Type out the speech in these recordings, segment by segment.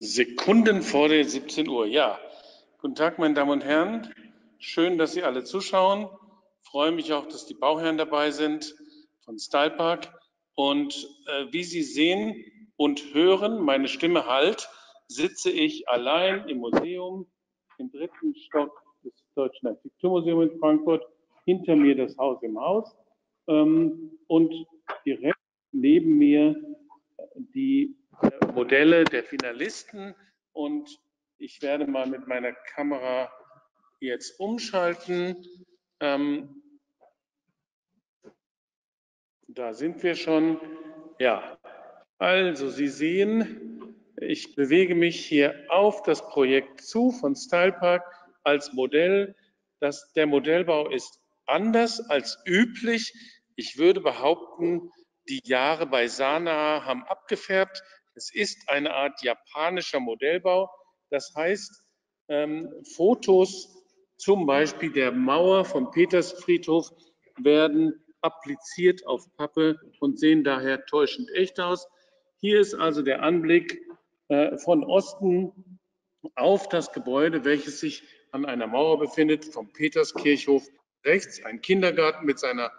Sekunden vor der 17 Uhr. Ja, guten Tag, meine Damen und Herren. Schön, dass Sie alle zuschauen. Freue mich auch, dass die Bauherren dabei sind von Stylepark. Und äh, wie Sie sehen und hören, meine Stimme halt, sitze ich allein im Museum im dritten Stock des Deutschen Architekturmuseums in Frankfurt. Hinter mir das Haus im Haus ähm, und direkt neben mir die Modelle der Finalisten und ich werde mal mit meiner Kamera jetzt umschalten. Ähm, da sind wir schon. Ja, also Sie sehen, ich bewege mich hier auf das Projekt zu von Stylepark als Modell. Das, der Modellbau ist anders als üblich. Ich würde behaupten, die Jahre bei Sana haben abgefärbt. Es ist eine Art japanischer Modellbau. Das heißt, ähm, Fotos zum Beispiel der Mauer vom Petersfriedhof werden appliziert auf Pappe und sehen daher täuschend echt aus. Hier ist also der Anblick äh, von Osten auf das Gebäude, welches sich an einer Mauer befindet, vom Peterskirchhof rechts, ein Kindergarten mit seiner,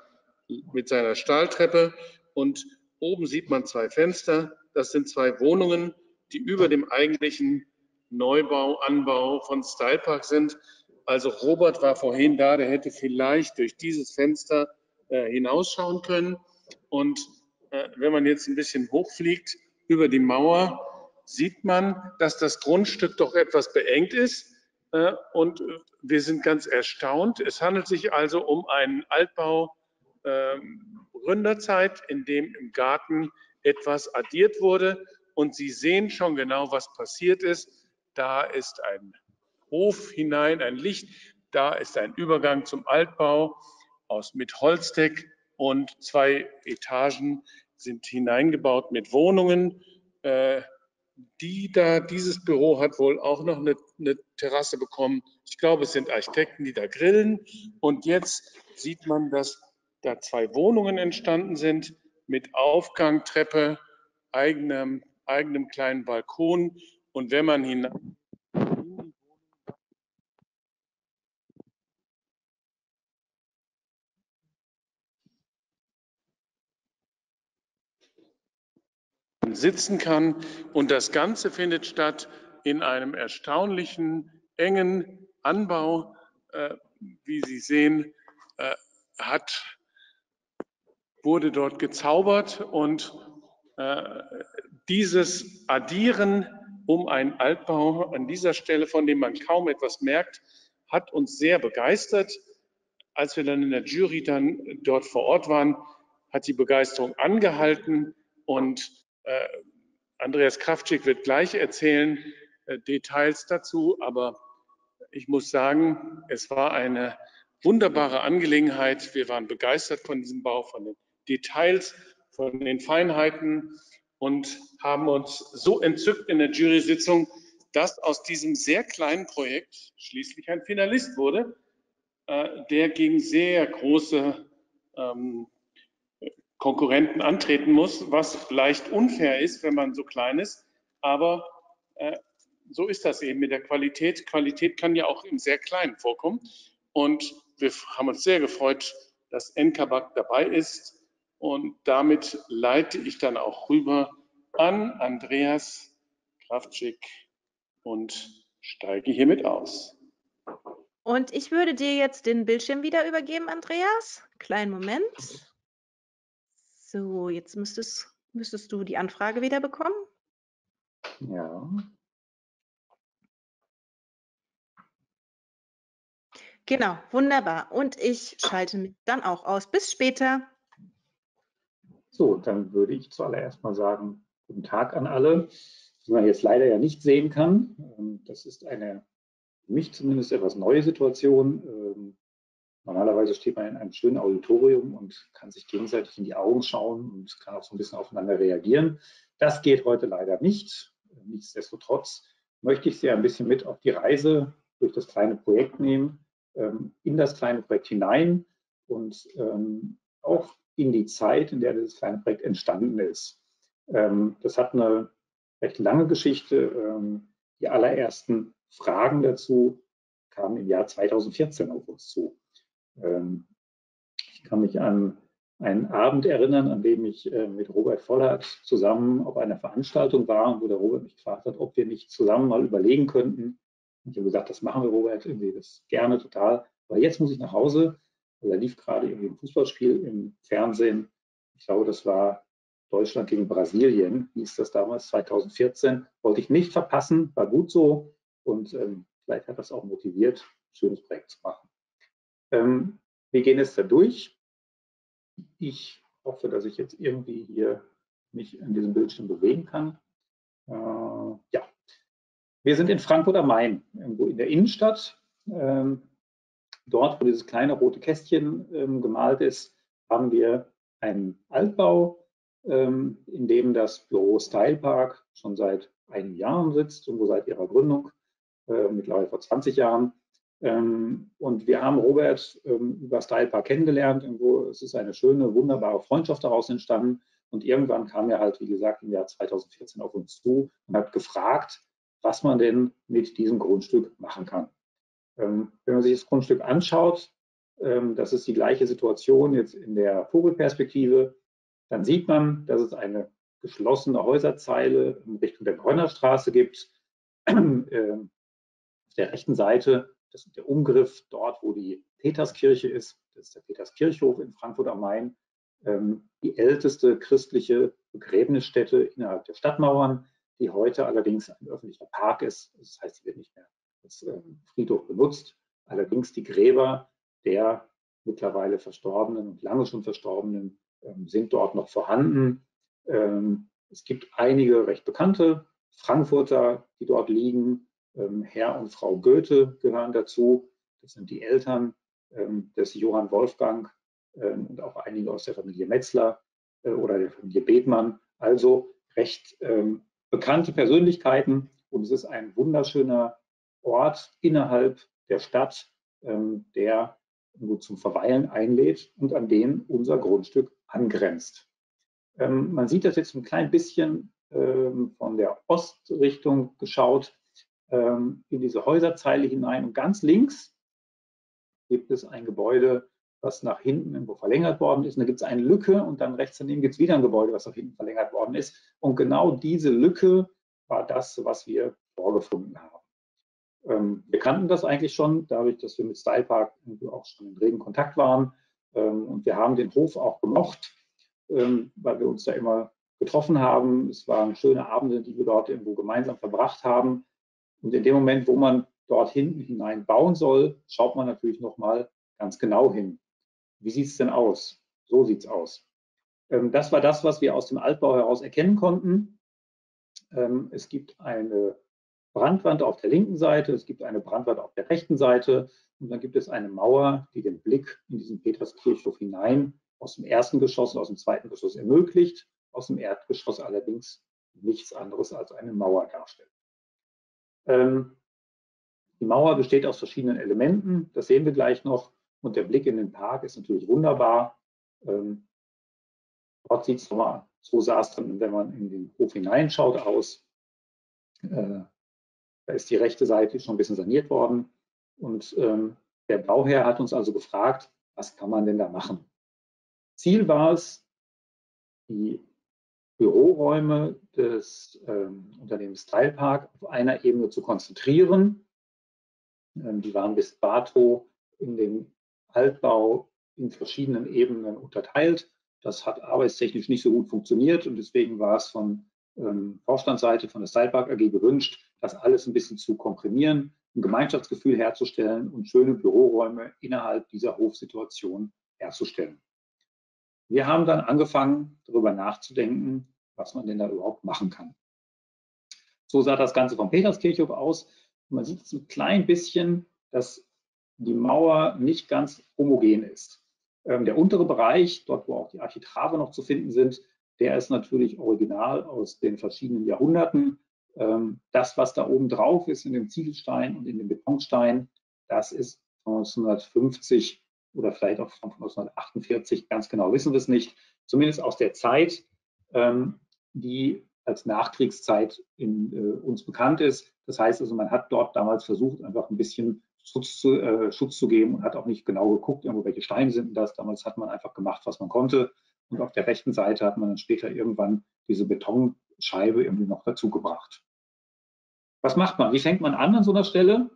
mit seiner Stahltreppe und oben sieht man zwei Fenster. Das sind zwei Wohnungen, die über dem eigentlichen Neubau, Anbau von Stylepark sind. Also Robert war vorhin da, der hätte vielleicht durch dieses Fenster äh, hinausschauen können. Und äh, wenn man jetzt ein bisschen hochfliegt über die Mauer, sieht man, dass das Grundstück doch etwas beengt ist. Äh, und wir sind ganz erstaunt. Es handelt sich also um einen Altbau Gründerzeit, in dem im Garten etwas addiert wurde. Und Sie sehen schon genau, was passiert ist. Da ist ein Hof hinein, ein Licht. Da ist ein Übergang zum Altbau aus mit Holzdeck und zwei Etagen sind hineingebaut mit Wohnungen. Äh, die da, dieses Büro hat wohl auch noch eine, eine Terrasse bekommen. Ich glaube, es sind Architekten, die da grillen. Und jetzt sieht man, dass da zwei Wohnungen entstanden sind mit Aufgang, Treppe, eigenem, eigenem kleinen Balkon. Und wenn man hinein sitzen kann. Und das Ganze findet statt in einem erstaunlichen, engen Anbau. Äh, wie Sie sehen, äh, hat wurde dort gezaubert und äh, dieses Addieren um einen Altbau an dieser Stelle, von dem man kaum etwas merkt, hat uns sehr begeistert. Als wir dann in der Jury dann dort vor Ort waren, hat die Begeisterung angehalten und äh, Andreas Kraftschick wird gleich erzählen äh, Details dazu, aber ich muss sagen, es war eine wunderbare Angelegenheit. Wir waren begeistert von diesem Bau, von den Details, von den Feinheiten und haben uns so entzückt in der Jury-Sitzung, dass aus diesem sehr kleinen Projekt schließlich ein Finalist wurde, äh, der gegen sehr große ähm, Konkurrenten antreten muss, was leicht unfair ist, wenn man so klein ist. Aber äh, so ist das eben mit der Qualität. Qualität kann ja auch im sehr Kleinen vorkommen. Und wir haben uns sehr gefreut, dass NKBAC dabei ist und damit leite ich dann auch rüber an Andreas Kraftschick und steige hiermit aus. Und ich würde dir jetzt den Bildschirm wieder übergeben, Andreas. Kleinen Moment. So, jetzt müsstest, müsstest du die Anfrage wieder bekommen. Ja. Genau, wunderbar. Und ich schalte mich dann auch aus. Bis später. So, dann würde ich zuallererst mal sagen, guten Tag an alle, die man jetzt leider ja nicht sehen kann. Ähm, das ist eine, für mich zumindest etwas neue Situation. Ähm, normalerweise steht man in einem schönen Auditorium und kann sich gegenseitig in die Augen schauen und kann auch so ein bisschen aufeinander reagieren. Das geht heute leider nicht. Nichtsdestotrotz möchte ich Sie ein bisschen mit auf die Reise durch das kleine Projekt nehmen, ähm, in das kleine Projekt hinein und auch in die Zeit, in der dieses kleine Projekt entstanden ist. Ähm, das hat eine recht lange Geschichte. Ähm, die allerersten Fragen dazu kamen im Jahr 2014 auf uns zu. Ähm, ich kann mich an einen Abend erinnern, an dem ich äh, mit Robert Vollert zusammen auf einer Veranstaltung war, wo der Robert mich gefragt hat, ob wir nicht zusammen mal überlegen könnten. Und ich habe gesagt, das machen wir, Robert, irgendwie das gerne total. Aber jetzt muss ich nach Hause. Da lief gerade irgendwie ein Fußballspiel im Fernsehen. Ich glaube, das war Deutschland gegen Brasilien, hieß das damals, 2014. Wollte ich nicht verpassen, war gut so. Und ähm, vielleicht hat das auch motiviert, ein schönes Projekt zu machen. Ähm, wir gehen jetzt da durch. Ich hoffe, dass ich jetzt irgendwie hier mich in diesem Bildschirm bewegen kann. Äh, ja, wir sind in Frankfurt am Main, irgendwo in der Innenstadt. Ähm, dort, wo dieses kleine rote Kästchen ähm, gemalt ist, haben wir einen Altbau, ähm, in dem das Büro Style Park schon seit einigen Jahren sitzt und wo seit ihrer Gründung, äh, mittlerweile vor 20 Jahren, ähm, und wir haben Robert ähm, über Style Park kennengelernt. Irgendwo, es ist eine schöne, wunderbare Freundschaft daraus entstanden. Und irgendwann kam er halt, wie gesagt, im Jahr 2014 auf uns zu und hat gefragt, was man denn mit diesem Grundstück machen kann. Ähm, wenn man sich das Grundstück anschaut, das ist die gleiche Situation jetzt in der Vogelperspektive, dann sieht man, dass es eine geschlossene Häuserzeile in Richtung der Bräunerstraße gibt. Auf der rechten Seite das ist der Umgriff dort, wo die Peterskirche ist. Das ist der Peterskirchhof in Frankfurt am Main. Ähm, die älteste christliche Begräbnisstätte innerhalb der Stadtmauern, die heute allerdings ein öffentlicher Park ist. Das heißt, sie wird nicht mehr als ähm, Friedhof benutzt. Allerdings die Gräber der mittlerweile Verstorbenen und lange schon Verstorbenen ähm, sind dort noch vorhanden. es gibt einige recht bekannte Frankfurter, die dort liegen. Ähm, Herr und Frau Goethe gehören dazu. Das sind die Eltern ähm, des Johann Wolfgang ähm, und auch einige aus der Familie Metzler äh, oder der Familie Bethmann. Also recht bekannte Persönlichkeiten und es ist ein wunderschöner Ort innerhalb der Stadt, der nur zum Verweilen einlädt und an den unser Grundstück angrenzt. man sieht das jetzt ein klein bisschen von der Ostrichtung geschaut ähm, in diese Häuserzeile hinein. Und ganz links gibt es ein Gebäude, was nach hinten irgendwo verlängert worden ist. Und da gibt es eine Lücke und dann rechts daneben gibt es wieder ein Gebäude, was nach hinten verlängert worden ist. Und genau diese Lücke war das, was wir vorgefunden haben. Ähm, wir kannten das eigentlich schon, dadurch, dass wir mit Style Park auch schon in regen Kontakt waren. Ähm, und wir haben den Hof auch gemocht, ähm, weil wir uns da immer getroffen haben. Es waren schöne Abende, die wir dort irgendwo gemeinsam verbracht haben. Und in dem Moment, wo man dort hinten hinein bauen soll, schaut man natürlich nochmal ganz genau hin. Wie sieht es denn aus? So sieht es aus. Ähm, das war das, was wir aus dem Altbau heraus erkennen konnten. Ähm, es gibt eine Brandwand auf der linken Seite, es gibt eine Brandwand auf der rechten Seite und dann gibt es eine Mauer, die den Blick in diesen Peterskirchhof hinein aus dem ersten Geschoss und aus dem zweiten Geschoss ermöglicht, aus dem Erdgeschoss allerdings nichts anderes als eine Mauer darstellt. Ähm, die Mauer besteht aus verschiedenen Elementen, das sehen wir gleich noch. Und der Blick in den Park ist natürlich wunderbar. Ähm, dort sieht es nochmal, so sah es dann, wenn man in den Hof hineinschaut, aus. Äh, da ist die rechte Seite schon ein bisschen saniert worden. Und ähm, der Bauherr hat uns also gefragt, was kann man denn da machen? Ziel war es, die Büroräume des ähm, Unternehmens Teilpark auf einer Ebene zu konzentrieren. Ähm, die waren bis dato in dem Altbau in verschiedenen Ebenen unterteilt. Das hat arbeitstechnisch nicht so gut funktioniert und deswegen war es von ähm, Vorstandsseite von der Stylepark AG gewünscht, das alles ein bisschen zu komprimieren, ein Gemeinschaftsgefühl herzustellen und schöne Büroräume innerhalb dieser Hofsituation herzustellen. Wir haben dann angefangen, darüber nachzudenken, was man denn da überhaupt machen kann. So sah das Ganze vom Peterskirchhof aus. man sieht so ein klein bisschen, dass die Mauer nicht ganz homogen ist. Ähm, der untere Bereich, dort wo auch die Architrave noch zu finden sind, der ist natürlich original aus den verschiedenen Jahrhunderten. Ähm, das, was da oben drauf ist in dem Ziegelstein und in dem Betonstein, das ist 1950 oder vielleicht auch von 1948, ganz genau wissen wir es nicht, zumindest aus der Zeit, ähm, die als Nachkriegszeit in, äh, uns bekannt ist. Das heißt also, man hat dort damals versucht, einfach ein bisschen Schutz zu, äh, Schutz zu geben und hat auch nicht genau geguckt, irgendwo welche Steine sind das. Damals hat man einfach gemacht, was man konnte. Und auf der rechten Seite hat man dann später irgendwann diese Betonscheibe irgendwie noch dazu gebracht. Was macht man? Wie fängt man an an so einer Stelle?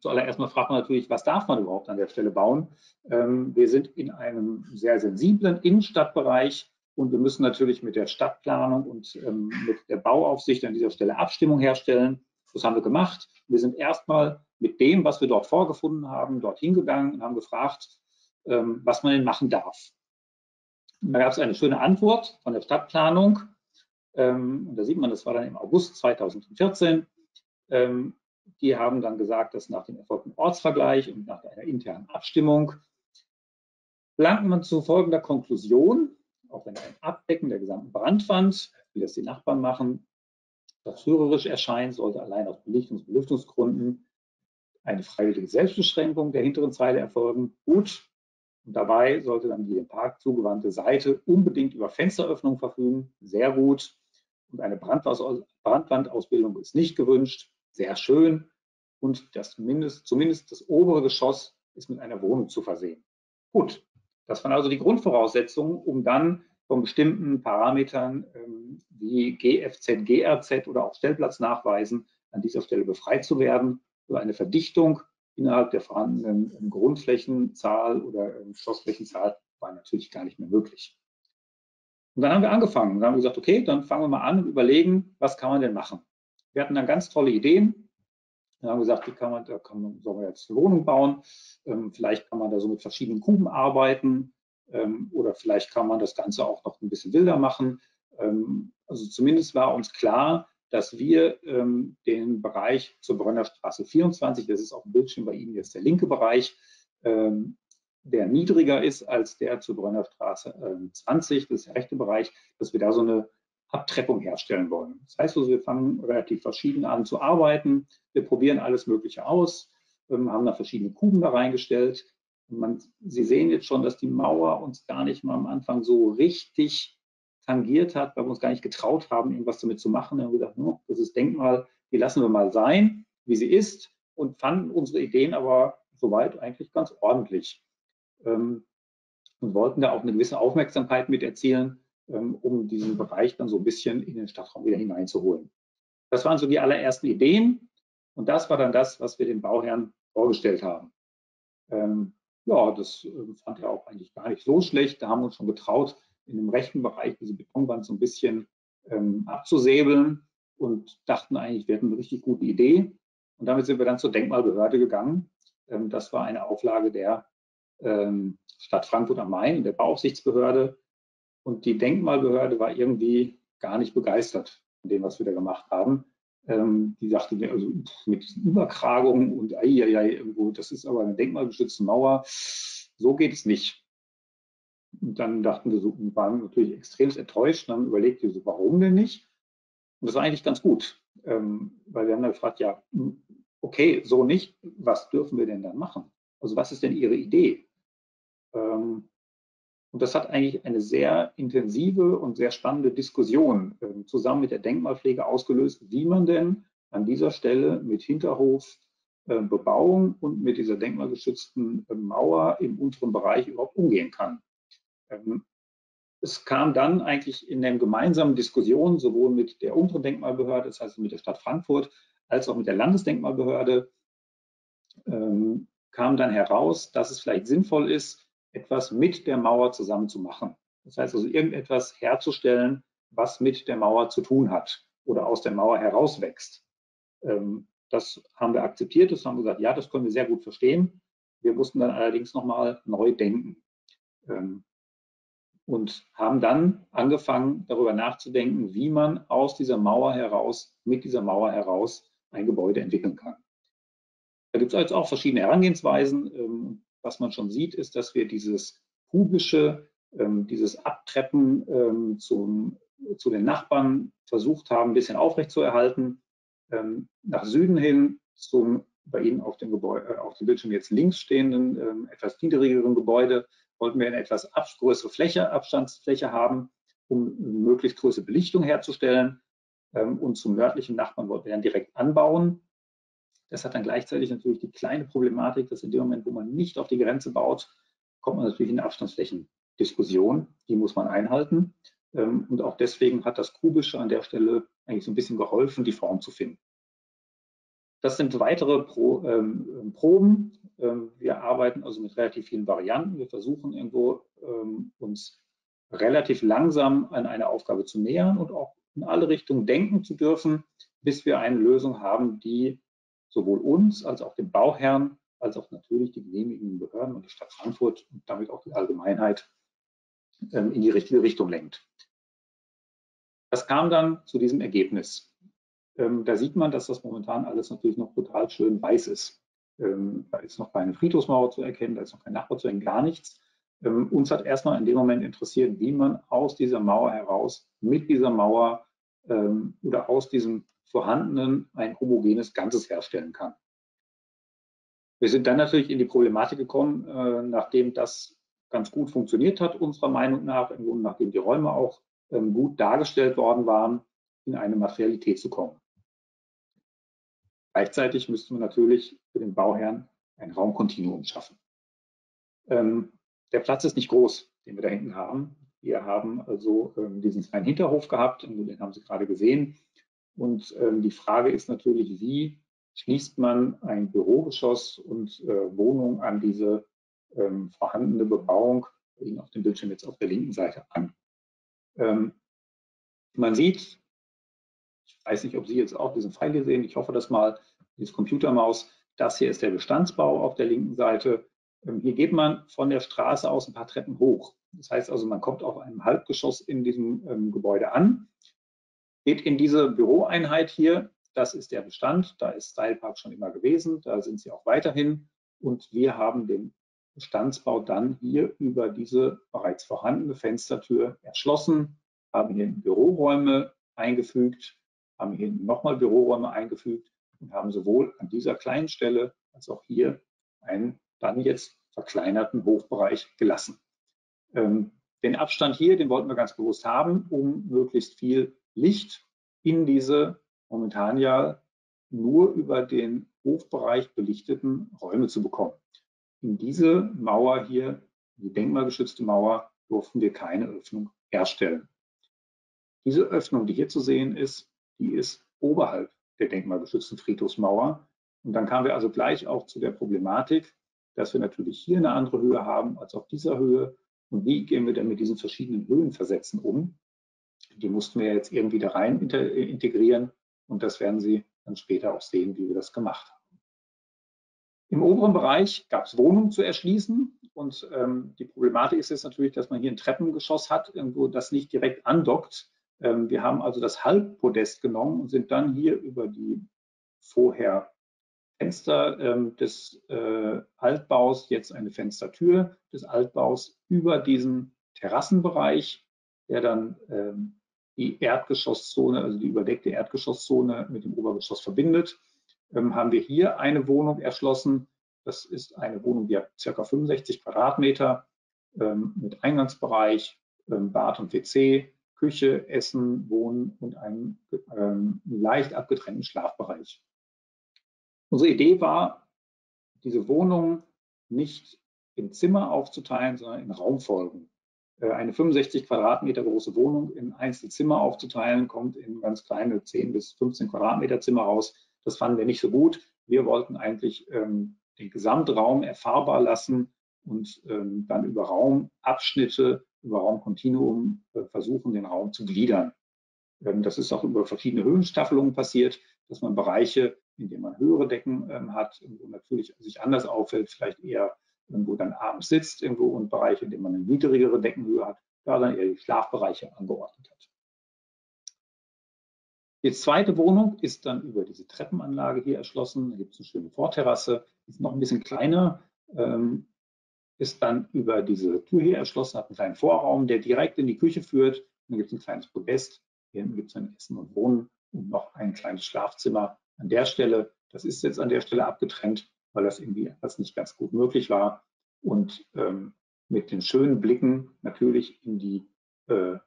Zuallererst mal fragt man natürlich, was darf man überhaupt an der Stelle bauen? Ähm, wir sind in einem sehr sensiblen Innenstadtbereich und wir müssen natürlich mit der Stadtplanung und ähm, mit der Bauaufsicht an dieser Stelle Abstimmung herstellen. Das haben wir gemacht. Wir sind erstmal mit dem, was wir dort vorgefunden haben, dorthin gegangen und haben gefragt, ähm, was man denn machen darf. Da gab es eine schöne Antwort von der Stadtplanung. Ähm, da sieht man, das war dann im August 2014. Ähm, die haben dann gesagt, dass nach dem erfolgten Ortsvergleich und nach einer internen Abstimmung gelangt man zu folgender Konklusion, auch wenn ein Abdecken der gesamten Brandwand, wie das die Nachbarn machen, verführerisch erscheint, sollte allein aus Belichtungs- und Belüftungsgründen eine freiwillige Selbstbeschränkung der hinteren Zeile erfolgen. Gut. Und dabei sollte dann die dem Park zugewandte Seite unbedingt über Fensteröffnung verfügen. Sehr gut. Und eine Brandwandausbildung ist nicht gewünscht sehr schön und das zumindest, zumindest das obere Geschoss ist mit einer Wohnung zu versehen. Gut, das waren also die Grundvoraussetzungen, um dann von bestimmten Parametern ähm, wie GFZ, GRZ oder auch Stellplatznachweisen an dieser Stelle befreit zu werden. Über eine Verdichtung innerhalb der vorhandenen ähm, Grundflächenzahl oder ähm, Geschossflächenzahl war natürlich gar nicht mehr möglich. Und dann haben wir angefangen. Dann haben gesagt, okay, dann fangen wir mal an und überlegen, was kann man denn machen? Wir hatten dann ganz tolle Ideen. Wir haben gesagt, wie kann man, da kann man, soll man jetzt eine Wohnung bauen? Ähm, vielleicht kann man da so mit verschiedenen Kuben arbeiten oder vielleicht kann man das Ganze auch noch ein bisschen wilder machen. Also zumindest war uns klar, dass wir ähm, den Bereich zur Brenner Straße 24, das ist auf dem Bildschirm bei Ihnen jetzt der linke Bereich, ähm, der niedriger ist als der zur Brenner Straße äh, 20, das ist der rechte Bereich, dass wir da so eine Abtreppung herstellen wollen. Das heißt also, wir fangen relativ verschieden an zu arbeiten. Wir probieren alles Mögliche aus, ähm, haben da verschiedene Kuben da reingestellt. Man, Sie sehen jetzt schon, dass die Mauer uns gar nicht mal am Anfang so richtig tangiert hat, weil wir uns gar nicht getraut haben, irgendwas damit zu machen. Wir haben gesagt, no, das ist Denkmal, die lassen wir mal sein, wie sie ist und fanden unsere Ideen aber soweit eigentlich ganz ordentlich. Ähm, und wollten da auch eine gewisse Aufmerksamkeit mit erzielen, ähm, um diesen Bereich dann so ein bisschen in den Stadtraum wieder hineinzuholen. Das waren so die allerersten Ideen und das war dann das, was wir dem Bauherrn vorgestellt haben. Ähm, ja, das äh, fand er auch eigentlich gar nicht so schlecht. Da haben wir uns schon getraut, in dem rechten Bereich diese Betonwand so ein bisschen ähm, abzusäbeln und dachten eigentlich, wir hätten eine richtig gute Idee. Und damit sind wir dann zur Denkmalbehörde gegangen. Ähm, das war eine Auflage der ähm, Stadt Frankfurt am Main, der Bauaufsichtsbehörde. Und die Denkmalbehörde war irgendwie gar nicht begeistert von dem, was wir da gemacht haben. Ähm, die sagte mir, also mit Überkragungen und ei, ei, ei, irgendwo, das ist aber eine denkmalgeschützte Mauer. So geht es nicht. Und dann dachten wir so, waren natürlich extrem enttäuscht und haben überlegt, so, warum denn nicht? Und das war eigentlich ganz gut, ähm, weil wir haben dann gefragt, ja, okay, so nicht, was dürfen wir denn dann machen? Also was ist denn Ihre Idee? Ähm, und das hat eigentlich eine sehr intensive und sehr spannende Diskussion äh, zusammen mit der Denkmalpflege ausgelöst, wie man denn an dieser Stelle mit Hinterhofbebauung äh, und mit dieser denkmalgeschützten äh, Mauer im unteren Bereich überhaupt umgehen kann. Ähm, es kam dann eigentlich in den gemeinsamen Diskussionen sowohl mit der unteren Denkmalbehörde, das heißt mit der Stadt Frankfurt, als auch mit der Landesdenkmalbehörde, ähm, kam dann heraus, dass es vielleicht sinnvoll ist, etwas mit der Mauer zusammen zu machen. Das heißt also irgendetwas herzustellen, was mit der Mauer zu tun hat oder aus der Mauer herauswächst. Ähm, das haben wir akzeptiert, das haben wir gesagt, ja, das können wir sehr gut verstehen. Wir mussten dann allerdings nochmal neu denken und haben dann angefangen, darüber nachzudenken, wie man aus dieser Mauer heraus, mit dieser Mauer heraus ein Gebäude entwickeln kann. Da gibt es jetzt auch verschiedene Herangehensweisen. Ähm, was man schon sieht, ist, dass wir dieses kubische, ähm, dieses Abtreppen ähm, zum, zu den Nachbarn versucht haben, ein bisschen aufrechtzuerhalten. Nach Süden hin zum bei Ihnen auf dem, Gebäude, äh, auf dem Bildschirm jetzt links stehenden, etwas niedrigeren Gebäude wollten wir eine etwas größere Fläche, Abstandsfläche haben, um möglichst größere Belichtung herzustellen. ähm, und zum nördlichen Nachbarn wollten wir dann direkt anbauen. Das hat dann gleichzeitig natürlich die kleine Problematik, dass in dem Moment, wo man nicht auf die Grenze baut, kommt man natürlich in eine Abstandsflächendiskussion. Die muss man einhalten. Ähm, und auch deswegen hat das Kubische an der Stelle eigentlich so ein bisschen geholfen, die Form zu finden. Das sind weitere Pro, ähm, Proben. Ähm, wir arbeiten also mit relativ vielen Varianten. Wir versuchen irgendwo ähm, uns relativ langsam an eine Aufgabe zu nähern und auch in alle Richtungen denken zu dürfen, bis wir eine Lösung haben, die sowohl uns als auch dem Bauherrn, als auch natürlich die genehmigenden Behörden und die Stadt Frankfurt und damit auch die Allgemeinheit ähm, in die richtige Richtung lenkt. Das kam dann zu diesem Ergebnis. Da sieht man, dass das momentan alles natürlich noch total schön weiß ist. Ähm, da ist noch keine Friedhofsmauer zu erkennen, da ist noch kein Nachbar zu erkennen, gar nichts. Ähm, uns hat erstmal in dem Moment interessiert, wie man aus dieser Mauer heraus, mit dieser Mauer ähm, oder aus diesem vorhandenen ein homogenes Ganzes herstellen kann. Wir sind dann natürlich in die Problematik gekommen, äh, nachdem das ganz gut funktioniert hat, unserer Meinung nach, nachdem die Räume auch gut dargestellt worden waren, in eine Materialität zu kommen. Gleichzeitig müssten wir natürlich für den Bauherrn ein Raumkontinuum schaffen. Ähm, der Platz ist nicht groß, den wir da hinten haben. Wir haben also ähm, diesen kleinen Hinterhof gehabt, den haben Sie gerade gesehen. Und ähm, die Frage ist natürlich, wie schließt man ein Bürogeschoss und äh, Wohnung an diese ähm, vorhandene Bebauung, Ihnen auf dem Bildschirm jetzt auf der linken Seite an. Ähm, man sieht, ich weiß nicht, ob Sie jetzt auch diesen Pfeil hier sehen, ich hoffe das mal, dieses Computermaus, das hier ist der Bestandsbau auf der linken Seite. Ähm, hier geht man von der Straße aus ein paar Treppen hoch. Das heißt also, man kommt auf einem Halbgeschoss in diesem ähm, Gebäude an, geht in diese Büroeinheit hier. Das ist der Bestand. Da ist Style Park schon immer gewesen. Da sind sie auch weiterhin. Und wir haben den Bestandsbau dann hier über diese bereits vorhandene Fenstertür erschlossen, haben hier Büroräume eingefügt, haben hier nochmal Büroräume eingefügt und haben sowohl an dieser kleinen Stelle als auch hier einen dann jetzt verkleinerten Hofbereich gelassen. Ähm, den Abstand hier, den wollten wir ganz bewusst haben, um möglichst viel Licht in diese momentan ja nur über den Hofbereich belichteten Räume zu bekommen. In diese Mauer hier, die denkmalgeschützte Mauer, durften wir keine Öffnung herstellen. Diese Öffnung, die hier zu sehen ist, die ist oberhalb der denkmalgeschützten Friedhofsmauer. Und dann kamen wir also gleich auch zu der Problematik, dass wir natürlich hier eine andere Höhe haben als auf dieser Höhe. Und wie gehen wir denn mit diesen verschiedenen Höhenversätzen um? Die mussten wir jetzt irgendwie da rein integrieren und das werden Sie dann später auch sehen, wie wir das gemacht haben. Im oberen Bereich gab es Wohnungen zu erschließen und ähm, die Problematik ist jetzt natürlich, dass man hier ein Treppengeschoss hat, irgendwo das nicht direkt andockt. Ähm, wir haben also das Halbpodest genommen und sind dann hier über die vorher Fenster ähm, des äh, Altbaus, jetzt eine Fenstertür des Altbaus über diesen Terrassenbereich, der dann ähm, die Erdgeschosszone, also die überdeckte Erdgeschosszone mit dem Obergeschoss verbindet, ähm, haben wir hier eine Wohnung erschlossen. Das ist eine Wohnung, die hat ca. 65 Quadratmeter ähm, mit Eingangsbereich, ähm, Bad und WC, Küche, Essen, Wohnen und einem ähm, leicht abgetrennten Schlafbereich. Unsere Idee war, diese Wohnung nicht in Zimmer aufzuteilen, sondern in Raumfolgen. Äh, eine 65 Quadratmeter große Wohnung in Einzelzimmer aufzuteilen, kommt in ganz kleine 10 bis 15 Quadratmeter Zimmer raus. Das fanden wir nicht so gut. Wir wollten eigentlich ähm, den Gesamtraum erfahrbar lassen und ähm, dann über Raumabschnitte, über Raumkontinuum äh, versuchen, den Raum zu gliedern. Ähm, das ist auch über verschiedene Höhenstaffelungen passiert, dass man Bereiche indem man höhere Decken ähm, hat, wo natürlich sich anders auffällt, vielleicht eher irgendwo dann abends sitzt irgendwo und Bereiche, in denen man eine niedrigere Deckenhöhe hat, da dann eher die Schlafbereiche angeordnet hat. Die zweite Wohnung ist dann über diese Treppenanlage hier erschlossen. Da gibt es eine schöne Vorterrasse, ist noch ein bisschen kleiner, ähm, ist dann über diese Tür hier erschlossen, hat einen kleinen Vorraum, der direkt in die Küche führt. Dann gibt es ein kleines Podest. Hier hinten gibt es ein Essen und Wohnen und noch ein kleines Schlafzimmer an der Stelle, das ist jetzt an der Stelle abgetrennt, weil das irgendwie etwas nicht ganz gut möglich war. Und ähm, mit den schönen Blicken natürlich in, die, äh,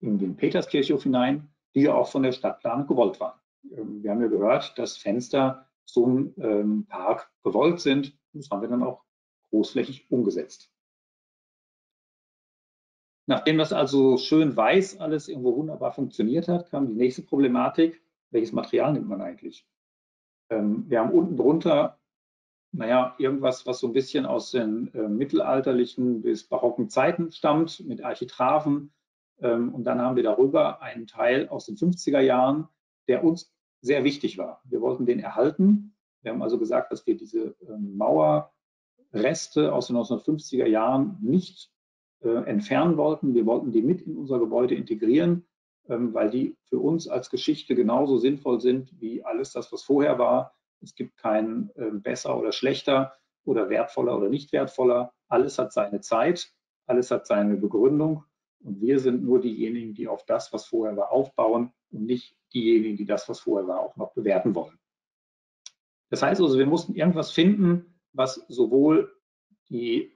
in den Peterskirchhof hinein, die ja auch von der Stadtplanung gewollt waren. Ähm, wir haben ja gehört, dass Fenster zum ähm, Park gewollt sind. Das haben wir dann auch großflächig umgesetzt. Nachdem das also schön weiß alles irgendwo wunderbar funktioniert hat, kam die nächste Problematik. Welches Material nimmt man eigentlich? Ähm, wir haben unten drunter, naja, irgendwas, was so ein bisschen aus den äh, mittelalterlichen bis barocken Zeiten stammt, mit Architraven. Ähm, und dann haben wir darüber einen Teil aus den 50er Jahren, der uns sehr wichtig war. Wir wollten den erhalten. Wir haben also gesagt, dass wir diese ähm, Mauerreste aus den 1950er Jahren nicht äh, entfernen wollten. Wir wollten die mit in unser Gebäude integrieren, ähm, weil die für uns als Geschichte genauso sinnvoll sind wie alles das, was vorher war. Es gibt kein äh, besser oder schlechter oder wertvoller oder nicht wertvoller. Alles hat seine Zeit, alles hat seine Begründung und wir sind nur diejenigen, die auf das, was vorher war, aufbauen und nicht diejenigen, die das, was vorher war, auch noch bewerten wollen. Das heißt also, wir mussten irgendwas finden, was sowohl die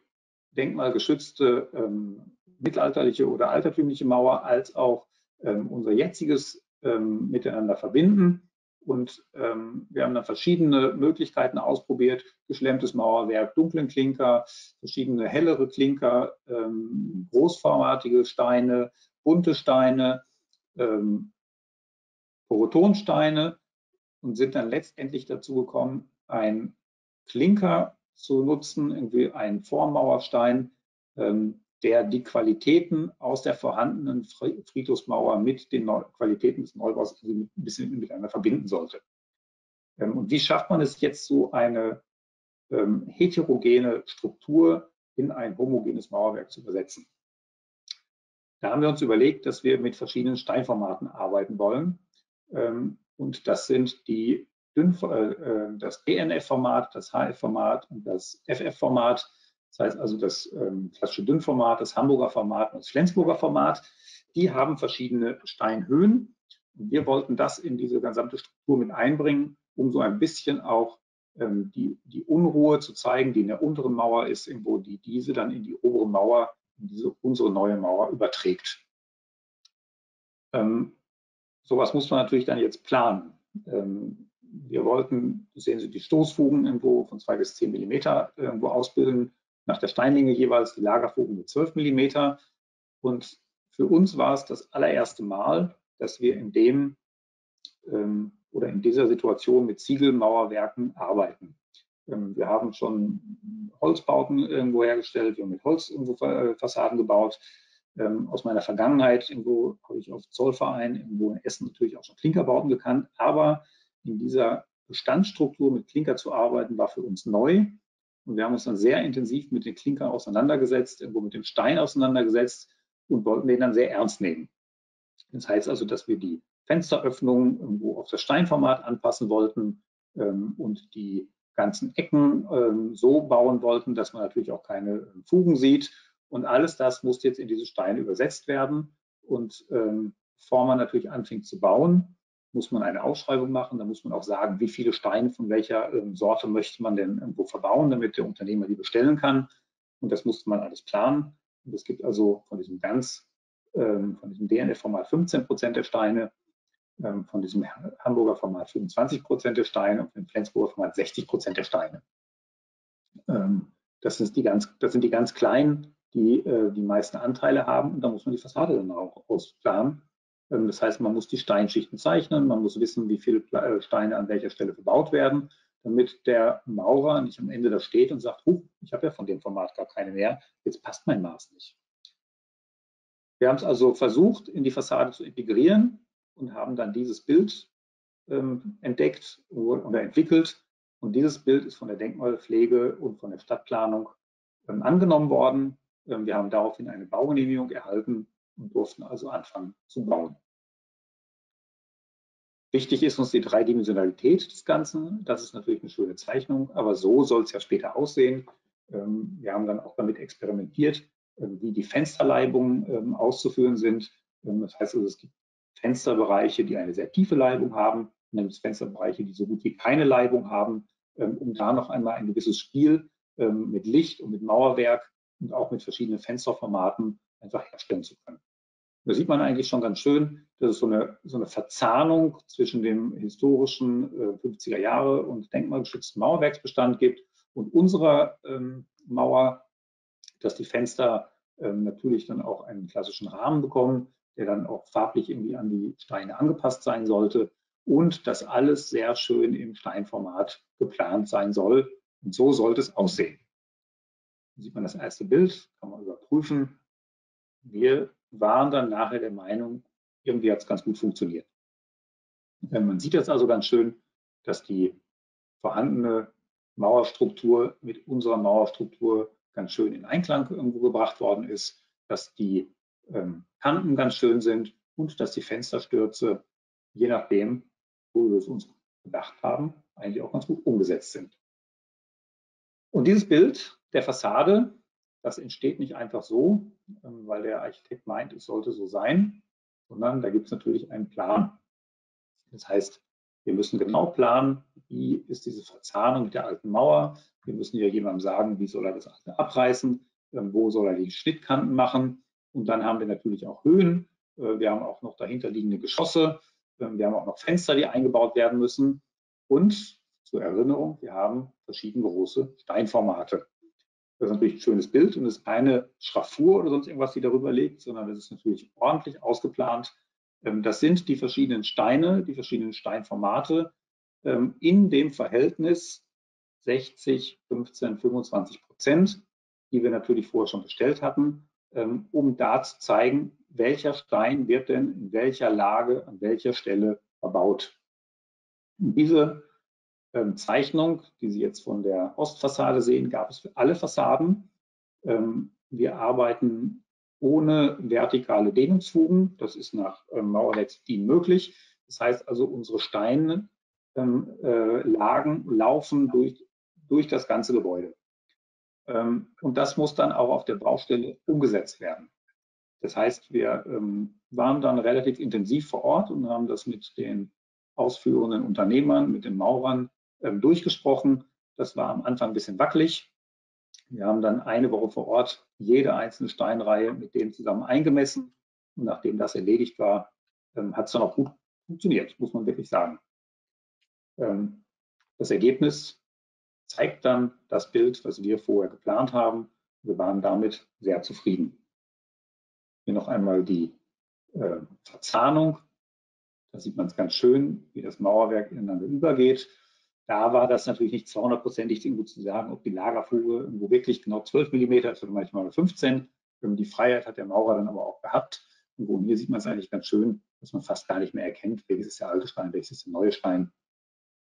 denkmalgeschützte ähm, mittelalterliche oder altertümliche Mauer als auch ähm, unser jetziges ähm, miteinander verbinden. Und ähm, wir haben dann verschiedene Möglichkeiten ausprobiert. Geschlemmtes Mauerwerk, dunklen Klinker, verschiedene hellere Klinker, ähm, großformatige Steine, bunte Steine, ähm, Porotonsteine und sind dann letztendlich dazu gekommen, ein Klinker zu nutzen, irgendwie einen Vormauerstein, ähm, der die Qualitäten aus der vorhandenen Friedhofsmauer mit den Neu Qualitäten des Neubaus ein bisschen miteinander verbinden sollte. Ähm, und wie schafft man es jetzt, so eine ähm, heterogene Struktur in ein homogenes Mauerwerk zu übersetzen? Da haben wir uns überlegt, dass wir mit verschiedenen Steinformaten arbeiten wollen. Ähm, und das sind die Äh, das DNF-Format, das HF-Format und das FF-Format. Das heißt also das ähm, klassische Dünnformat, das Hamburger Format und das Flensburger Format. Die haben verschiedene Steinhöhen. Und wir wollten das in diese gesamte Struktur mit einbringen, um so ein bisschen auch ähm, die, die Unruhe zu zeigen, die in der unteren Mauer ist, irgendwo die diese dann in die obere Mauer, in diese unsere neue Mauer überträgt. Ähm, sowas muss man natürlich dann jetzt planen. Ähm, wir wollten, sehen Sie die Stoßfugen irgendwo von zwei bis zehn Millimeter irgendwo ausbilden, nach der Steinlinge jeweils die Lagerfugen mit zwölf Millimeter. Und für uns war es das allererste Mal, dass wir in dem ähm, oder in dieser Situation mit Ziegelmauerwerken arbeiten. Ähm, wir haben schon Holzbauten irgendwo hergestellt, wir haben mit Holz irgendwo äh, Fassaden gebaut. Ähm, aus meiner Vergangenheit irgendwo habe ich auf Zollverein, irgendwo in Essen natürlich auch schon Klinkerbauten gekannt, aber in dieser Bestandsstruktur mit Klinker zu arbeiten, war für uns neu. Und wir haben uns dann sehr intensiv mit den Klinkern auseinandergesetzt, irgendwo mit dem Stein auseinandergesetzt und wollten den dann sehr ernst nehmen. Das heißt also, dass wir die Fensteröffnungen irgendwo auf das Steinformat anpassen wollten ähm, und die ganzen Ecken ähm, so bauen wollten, dass man natürlich auch keine ähm, Fugen sieht. Und alles das musste jetzt in diese Steine übersetzt werden. Und ähm, bevor man natürlich anfängt zu bauen, muss man eine Ausschreibung machen. Da muss man auch sagen, wie viele Steine von welcher ähm, Sorte möchte man denn irgendwo verbauen, damit der Unternehmer die bestellen kann. Und das musste man alles planen. Und es gibt also von diesem ganz, ähm, von diesem DNF-Format 15 Prozent der Steine, ähm, von diesem Hamburger Format 25 Prozent der Steine und von dem Flensburger Format 60 Prozent der Steine. Ähm, das, sind die ganz, das sind die ganz kleinen, die äh, die meisten Anteile haben. Und da muss man die Fassade dann auch ausplanen. Ähm, das heißt, man muss die Steinschichten zeichnen, man muss wissen, wie viele äh, Steine an welcher Stelle verbaut werden, damit der Maurer nicht am Ende da steht und sagt, huh, ich habe ja von dem Format gar keine mehr, jetzt passt mein Maß nicht. Wir haben es also versucht, in die Fassade zu integrieren und haben dann dieses Bild ähm, entdeckt oder entwickelt. Und dieses Bild ist von der Denkmalpflege und von der Stadtplanung ähm, angenommen worden. Ähm, wir haben daraufhin eine Baugenehmigung erhalten und durften also anfangen zu bauen. Wichtig ist uns die Dreidimensionalität des Ganzen. Das ist natürlich eine schöne Zeichnung, aber so soll es ja später aussehen. Ähm, wir haben dann auch damit experimentiert, ähm, wie die Fensterleibungen ähm, auszuführen sind. Das heißt also, es gibt Fensterbereiche, die eine sehr tiefe Leibung haben. Und dann gibt es Fensterbereiche, die so gut wie keine Leibung haben, um da noch einmal ein gewisses Spiel mit Licht und mit Mauerwerk und auch mit verschiedenen Fensterformaten einfach herstellen zu können. Da sieht man eigentlich schon ganz schön, dass es so eine, so eine Verzahnung zwischen dem historischen äh, 50er Jahre und denkmalgeschützten Mauerwerksbestand gibt und unserer ähm, Mauer, dass die Fenster ähm, natürlich dann auch einen klassischen Rahmen bekommen, der dann auch farblich irgendwie an die Steine angepasst sein sollte und dass alles sehr schön im Steinformat geplant sein soll. Und so sollte es aussehen. Hier sieht man das erste Bild, kann man überprüfen. Wir waren dann nachher der Meinung, irgendwie hat es ganz gut funktioniert. Man sieht jetzt also ganz schön, dass die vorhandene Mauerstruktur mit unserer Mauerstruktur ganz schön in Einklang irgendwo gebracht worden ist, dass die ähm, Kanten ganz schön sind und dass die Fensterstürze, je nachdem, wo wir es uns gedacht haben, eigentlich auch ganz gut umgesetzt sind. Und dieses Bild der Fassade, das entsteht nicht einfach so, ähm, weil der Architekt meint, es sollte so sein, sondern da gibt es natürlich einen Plan. Das heißt, wir müssen genau planen, wie ist diese Verzahnung mit der alten Mauer. Wir müssen ja jemandem sagen, wie soll er das alte abreißen, ähm, wo soll er die Schnittkanten machen. Und dann haben wir natürlich auch Höhen. Äh, wir haben auch noch dahinter liegende Geschosse. Ähm, wir haben auch noch Fenster, die eingebaut werden müssen. Und zur Erinnerung, wir haben verschiedene große Steinformate. Das ist natürlich ein schönes Bild und ist keine Schraffur oder sonst irgendwas, die darüber liegt, sondern es ist natürlich ordentlich ausgeplant. Ähm, das sind die verschiedenen Steine, die verschiedenen Steinformate ähm, in dem Verhältnis 60, 15, 25 Prozent, die wir natürlich vorher schon bestellt hatten, ähm, um da zu zeigen, welcher Stein wird denn in welcher Lage, an welcher Stelle verbaut. Diese ähm, Zeichnung, die Sie jetzt von der Ostfassade sehen, gab es für alle Fassaden. Ähm, wir arbeiten ohne vertikale Dehnungsfugen. Das ist nach ähm, Mauerwerk möglich. Das heißt also, unsere Steinlagen äh, laufen durch, durch das ganze Gebäude. Ähm, und das muss dann auch auf der Baustelle umgesetzt werden. Das heißt, wir ähm, waren dann relativ intensiv vor Ort und haben das mit den ausführenden Unternehmern, mit den Maurern ähm, durchgesprochen. Das war am Anfang ein bisschen wackelig. Wir haben dann eine Woche vor Ort jede einzelne Steinreihe mit denen zusammen eingemessen. Und nachdem das erledigt war, ähm, hat es dann auch gut funktioniert, muss man wirklich sagen. Ähm, das Ergebnis zeigt dann das Bild, was wir vorher geplant haben. Wir waren damit sehr zufrieden. Hier noch einmal die Verzahnung. Da sieht man es ganz schön, wie das Mauerwerk ineinander übergeht. Da war das natürlich nicht 200-prozentig irgendwo zu sagen, ob die Lagerfuge irgendwo wirklich genau 12 mm ist oder manchmal 15. Die Freiheit hat der Maurer dann aber auch gehabt. Und hier sieht man es eigentlich ganz schön, dass man fast gar nicht mehr erkennt, welches ist der alte Stein, welches ist der neue Stein.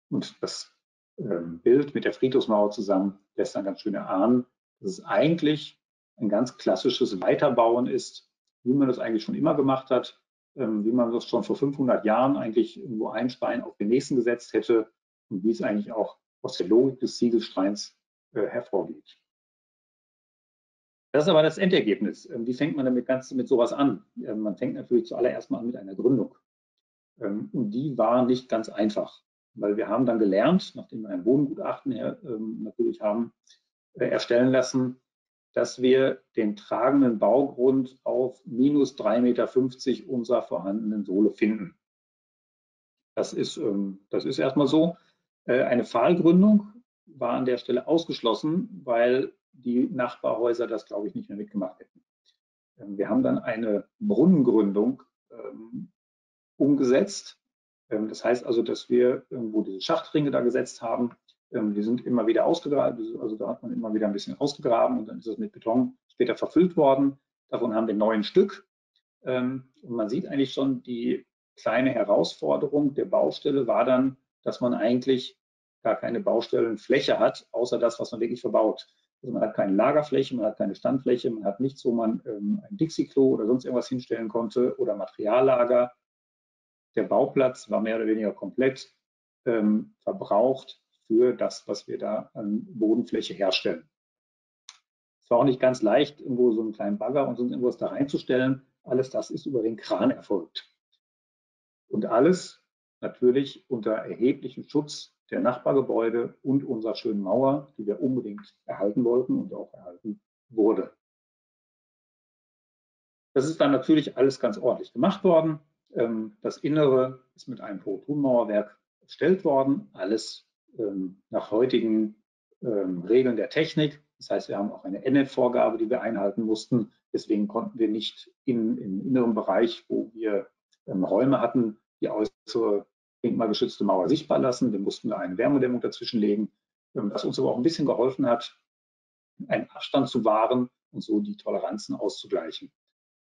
Und das ähm, Bild mit der Friedhofsmauer zusammen lässt dann ganz schön erahnen, dass es eigentlich ein ganz klassisches Weiterbauen ist, wie man das eigentlich schon immer gemacht hat, ähm, wie man das schon vor 500 Jahren eigentlich irgendwo einen Stein auf den nächsten gesetzt hätte und wie es eigentlich auch aus der Logik des Ziegelsteins äh, hervorgeht. Das ist aber das Endergebnis. Ähm, wie fängt man damit ganz mit sowas an? Ähm, man fängt natürlich zuallererst mal an mit einer Gründung. Ähm, und die war nicht ganz einfach, weil wir haben dann gelernt, nachdem wir ein Bodengutachten her, ähm, natürlich haben äh, erstellen lassen, dass wir den tragenden Baugrund auf minus 3,50 Meter unserer vorhandenen Sohle finden. Das ist, ähm, das ist erstmal so. Äh, eine Pfahlgründung war an der Stelle ausgeschlossen, weil die Nachbarhäuser das, glaube ich, nicht mehr mitgemacht hätten. Ähm, wir haben dann eine Brunnengründung ähm, umgesetzt. Ähm, das heißt also, dass wir irgendwo diese Schachtringe da gesetzt haben. Die sind immer wieder ausgegraben, also da hat man immer wieder ein bisschen ausgegraben und dann ist es mit Beton später verfüllt worden. Davon haben wir neun Stück. Und man sieht eigentlich schon, die kleine Herausforderung der Baustelle war dann, dass man eigentlich gar keine Baustellenfläche hat, außer das, was man wirklich verbaut. Also man hat keine Lagerfläche, man hat keine Standfläche, man hat nichts, wo man ähm, ein Dixie-Klo oder sonst irgendwas hinstellen konnte oder Materiallager. Der Bauplatz war mehr oder weniger komplett ähm, verbraucht für das, was wir da an Bodenfläche herstellen. Es war auch nicht ganz leicht, irgendwo so einen kleinen Bagger und sonst irgendwas da reinzustellen. Alles das ist über den Kran erfolgt. Und alles natürlich unter erheblichem Schutz der Nachbargebäude und unserer schönen Mauer, die wir unbedingt erhalten wollten und auch erhalten wurde. Das ist dann natürlich alles ganz ordentlich gemacht worden. Ähm, das Innere ist mit einem Protonmauerwerk erstellt worden, alles ähm, nach heutigen ähm, Regeln der Technik. Das heißt, wir haben auch eine NF-Vorgabe, die wir einhalten mussten. Deswegen konnten wir nicht in, im inneren Bereich, wo wir Räume hatten, die äußere denkmalgeschützte Mauer sichtbar lassen. Wir mussten eine Wärmedämmung dazwischen legen, was uns aber auch ein bisschen geholfen hat, einen Abstand zu wahren und so die Toleranzen auszugleichen.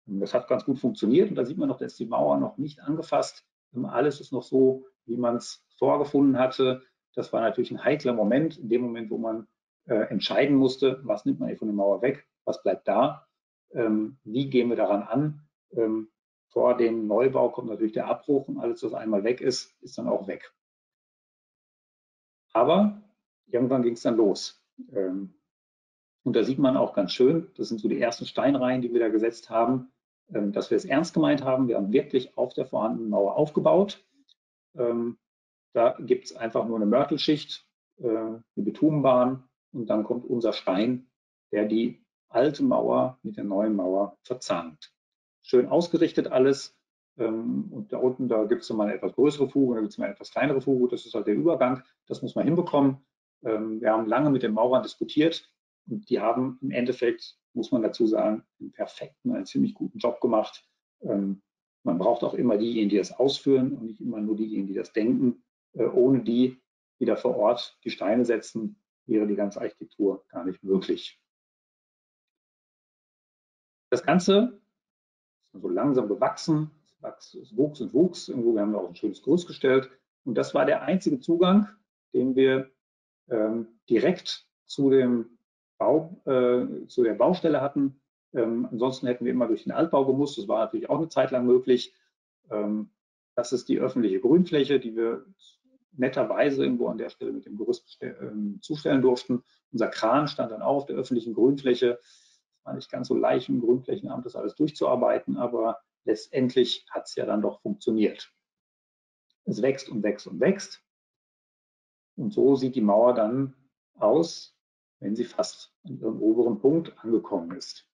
Das hat ganz gut funktioniert und da sieht man noch, dass die Mauer noch nicht angefasst. Alles ist noch so, wie man es vorgefunden hatte. Das war natürlich ein heikler Moment, in dem Moment, wo man äh, entscheiden musste, was nimmt man hier von der Mauer weg, was bleibt da, ähm, wie gehen wir daran an. Ähm, vor dem Neubau kommt natürlich der Abbruch und alles, was einmal weg ist, ist dann auch weg. Aber irgendwann ging es dann los. Ähm, und da sieht man auch ganz schön, das sind so die ersten Steinreihen, die wir da gesetzt haben, ähm, dass wir es ernst gemeint haben. Wir haben wirklich auf der vorhandenen Mauer aufgebaut. Ähm, da gibt es einfach nur eine Mörtelschicht, äh, eine Bitumenbahn und dann kommt unser Stein, der die alte Mauer mit der neuen Mauer verzahnt. Schön ausgerichtet alles. Ähm, und da unten, da gibt es mal eine etwas größere Fuge, da gibt es mal eine etwas kleinere Fuge. Das ist halt der Übergang. Das muss man hinbekommen. wir haben lange mit den Maurern diskutiert und die haben im Endeffekt, muss man dazu sagen, einen perfekten, einen ziemlich guten Job gemacht. Ähm, man braucht auch immer diejenigen, die das ausführen und nicht immer nur diejenigen, die das denken. Äh, ohne die, die da vor Ort die Steine setzen, wäre die ganze Architektur gar nicht möglich. Das Ganze so langsam gewachsen, es wuchs und wuchs. Irgendwo haben wir auch ein schönes Gerüst gestellt. Und das war der einzige Zugang, den wir ähm, direkt zu dem Bau, äh, zu der Baustelle hatten. Ähm, ansonsten hätten wir immer durch den Altbau gemusst. Das war natürlich auch eine Zeit lang möglich. Ähm, das ist die öffentliche Grünfläche, die wir netterweise irgendwo an der Stelle mit dem Gerüst äh, zustellen durften. Unser Kran stand dann auch auf der öffentlichen Grünfläche. War nicht ganz so leicht, im Grünflächenamt das alles durchzuarbeiten, aber letztendlich hat es ja dann doch funktioniert. Es wächst und wächst und wächst. Und so sieht die Mauer dann aus, wenn sie fast an ihrem oberen Punkt angekommen ist.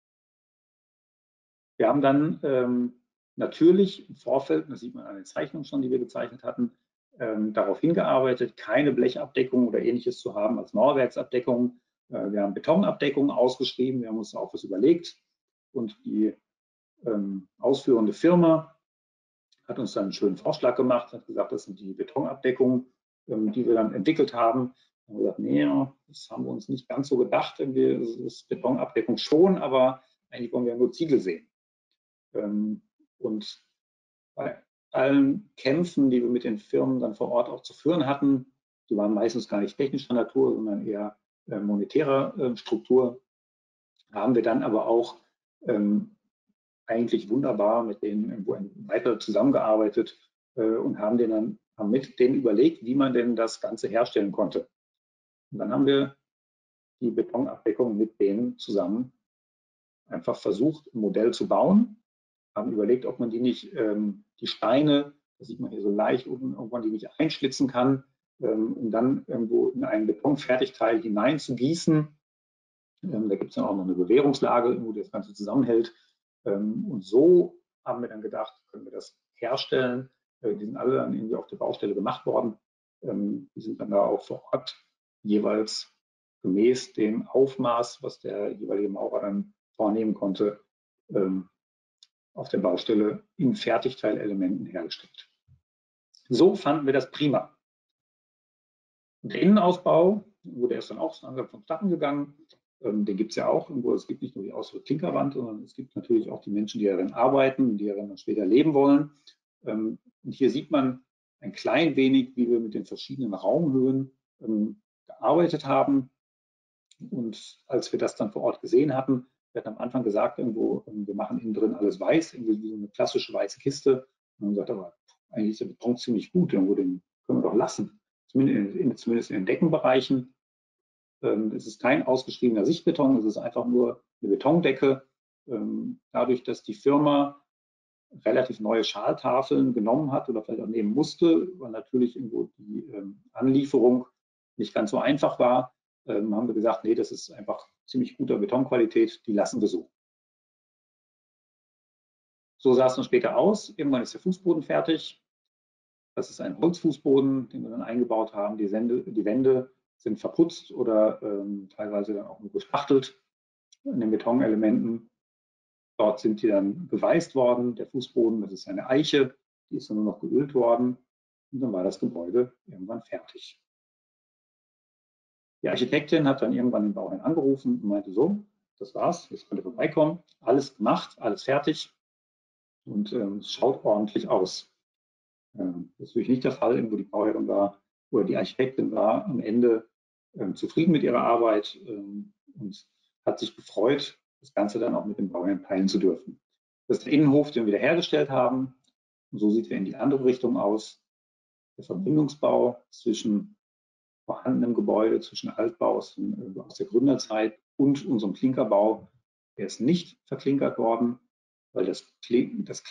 Wir haben dann ähm, natürlich im Vorfeld, das sieht man an den Zeichnungen schon, die wir gezeichnet hatten, ähm, darauf hingearbeitet, keine Blechabdeckung oder ähnliches zu haben als Mauerwerksabdeckung. Äh, wir haben Betonabdeckungen ausgeschrieben, wir haben uns auch was überlegt und die ähm, ausführende Firma hat uns dann einen schönen Vorschlag gemacht, hat gesagt, das sind die Betonabdeckungen, ähm, die wir dann entwickelt haben haben wir gesagt, nee, das haben wir uns nicht ganz so gedacht. Wir, das ist Betonabdeckung schon, aber eigentlich wollen wir nur Ziegel sehen. Ähm, und bei allen Kämpfen, die wir mit den Firmen dann vor Ort auch zu führen hatten, die waren meistens gar nicht technischer Natur, sondern eher monetärer äh, Struktur, haben wir dann aber auch ähm, eigentlich wunderbar mit denen weiter zusammengearbeitet äh, und haben, denen dann, haben mit denen überlegt, wie man denn das Ganze herstellen konnte. Und dann haben wir die Betonabdeckung mit denen zusammen einfach versucht, ein Modell zu bauen, haben überlegt, ob man die nicht, ähm, die Steine, das sieht man hier so leicht unten, irgendwann die nicht einschlitzen kann, ähm, um dann irgendwo in ein Betonfertigteil hinein zu gießen. Ähm, da gibt es dann auch noch eine Bewährungslage, wo das Ganze zusammenhält. Ähm, und so haben wir dann gedacht, können wir das herstellen. Äh, die sind alle dann irgendwie auf der Baustelle gemacht worden. Ähm, die sind dann da auch vor Ort jeweils gemäß dem Aufmaß, was der jeweilige Maurer dann vornehmen konnte, ähm, auf der Baustelle in Fertigteilelementen hergestellt. So fanden wir das prima. Der Innenausbau wurde erst dann auch langsam vonstatten gegangen. Ähm, den gibt es ja auch irgendwo. Es gibt nicht nur die äußere Klinkerwand, sondern es gibt natürlich auch die Menschen, die darin arbeiten, die darin dann später leben wollen. Ähm, und hier sieht man ein klein wenig, wie wir mit den verschiedenen Raumhöhen gearbeitet haben. Und als wir das dann vor Ort gesehen hatten, wir hatten am Anfang gesagt, irgendwo, ähm, wir machen innen drin alles weiß, irgendwie wie so eine klassische weiße Kiste. Und dann sagt aber, eigentlich ist der Beton ziemlich gut, irgendwo den können wir doch lassen. Zumindest in, den Deckenbereichen. Ähm, es ist kein ausgeschriebener Sichtbeton, es ist einfach nur eine Betondecke. Ähm, dadurch, dass die Firma relativ neue Schaltafeln genommen hat oder vielleicht auch nehmen musste, war natürlich irgendwo die Anlieferung nicht ganz so einfach war, ähm, haben wir gesagt, nee, das ist einfach ziemlich guter Betonqualität, die lassen wir so. So sah es dann später aus. Irgendwann ist der Fußboden fertig. Das ist ein Holzfußboden, den wir dann eingebaut haben. Die, Sende, die Wände sind verputzt oder ähm, teilweise dann auch nur gespachtelt an den Betonelementen. Dort sind die dann beweist worden. Der Fußboden, das ist eine Eiche, die ist dann nur noch geölt worden. Und dann war das Gebäude irgendwann fertig. Die Architektin hat dann irgendwann den Bauherrn angerufen und meinte so, das war's, jetzt könnt ihr vorbeikommen. Alles gemacht, alles fertig und ähm, es schaut ordentlich aus. Ähm, das ist natürlich nicht der Fall, wo die Bauherrin war oder die Architektin war am Ende ähm, zufrieden mit ihrer Arbeit ähm, und hat sich gefreut, das Ganze dann auch mit dem Bauherrn teilen zu dürfen. Das ist der Innenhof, den wir wiederhergestellt haben. Und so sieht er in die andere Richtung aus. Der Verbindungsbau zwischen vorhandenem Gebäude, zwischen Altbau aus, äh, aus der Gründerzeit und unserem Klinkerbau, der ist nicht verklinkert worden, weil das, das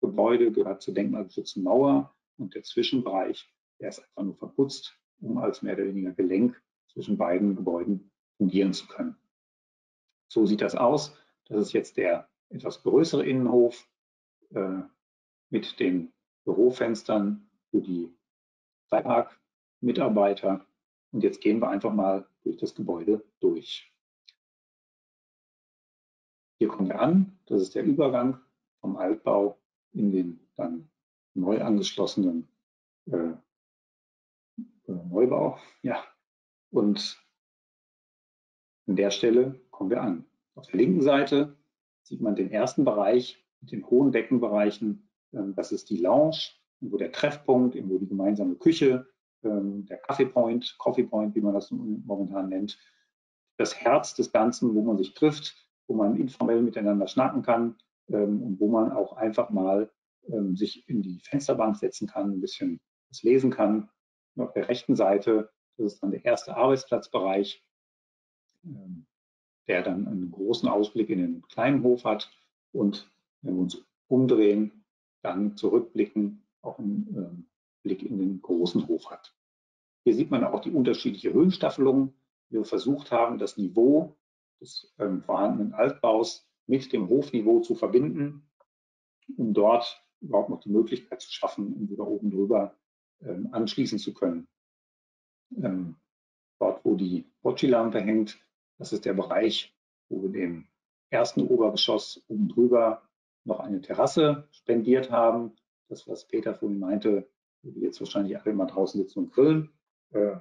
Klinkergebäude gehört zur denkmalgeschützten Mauer und der Zwischenbereich, der ist einfach nur verputzt, um als mehr oder weniger Gelenk zwischen beiden Gebäuden fungieren zu können. So sieht das aus. Das ist jetzt der etwas größere Innenhof äh, mit den Bürofenstern für die Freipark-Mitarbeiter. Und jetzt gehen wir einfach mal durch das Gebäude durch. Hier kommen wir an. Das ist der Übergang vom Altbau in den dann neu angeschlossenen äh, äh, Neubau. Ja. Und an der Stelle kommen wir an. Auf der linken Seite sieht man den ersten Bereich mit den hohen Deckenbereichen. Ähm, das ist die Lounge, wo der Treffpunkt, wo die gemeinsame Küche, ähm, der Kaffeepoint, Coffee Point, wie man das momentan nennt, das Herz des Ganzen, wo man sich trifft, wo man informell miteinander schnacken kann ähm, wo man auch einfach mal ähm, sich in die Fensterbank setzen kann, ein bisschen was lesen kann. Und auf der rechten Seite, das ist dann der erste Arbeitsplatzbereich, ähm, der dann einen großen Ausblick in den kleinen Hof hat und wenn wir uns umdrehen, dann zurückblicken, auch einen ähm, Blick in den großen Hof hat. Hier sieht man auch die unterschiedliche Höhenstaffelung. Wir versucht haben, das Niveau des vorhandenen Altbaus mit dem Hofniveau zu verbinden, um dort überhaupt noch die Möglichkeit zu schaffen, um wieder oben drüber ähm, anschließen zu können. Ähm, dort, wo die Bocci-Lampe hängt, das ist der Bereich, wo wir dem ersten Obergeschoss oben drüber noch eine Terrasse spendiert haben. Das, was Peter vorhin meinte, wo wir jetzt wahrscheinlich alle mal draußen sitzen und grillen. Äh,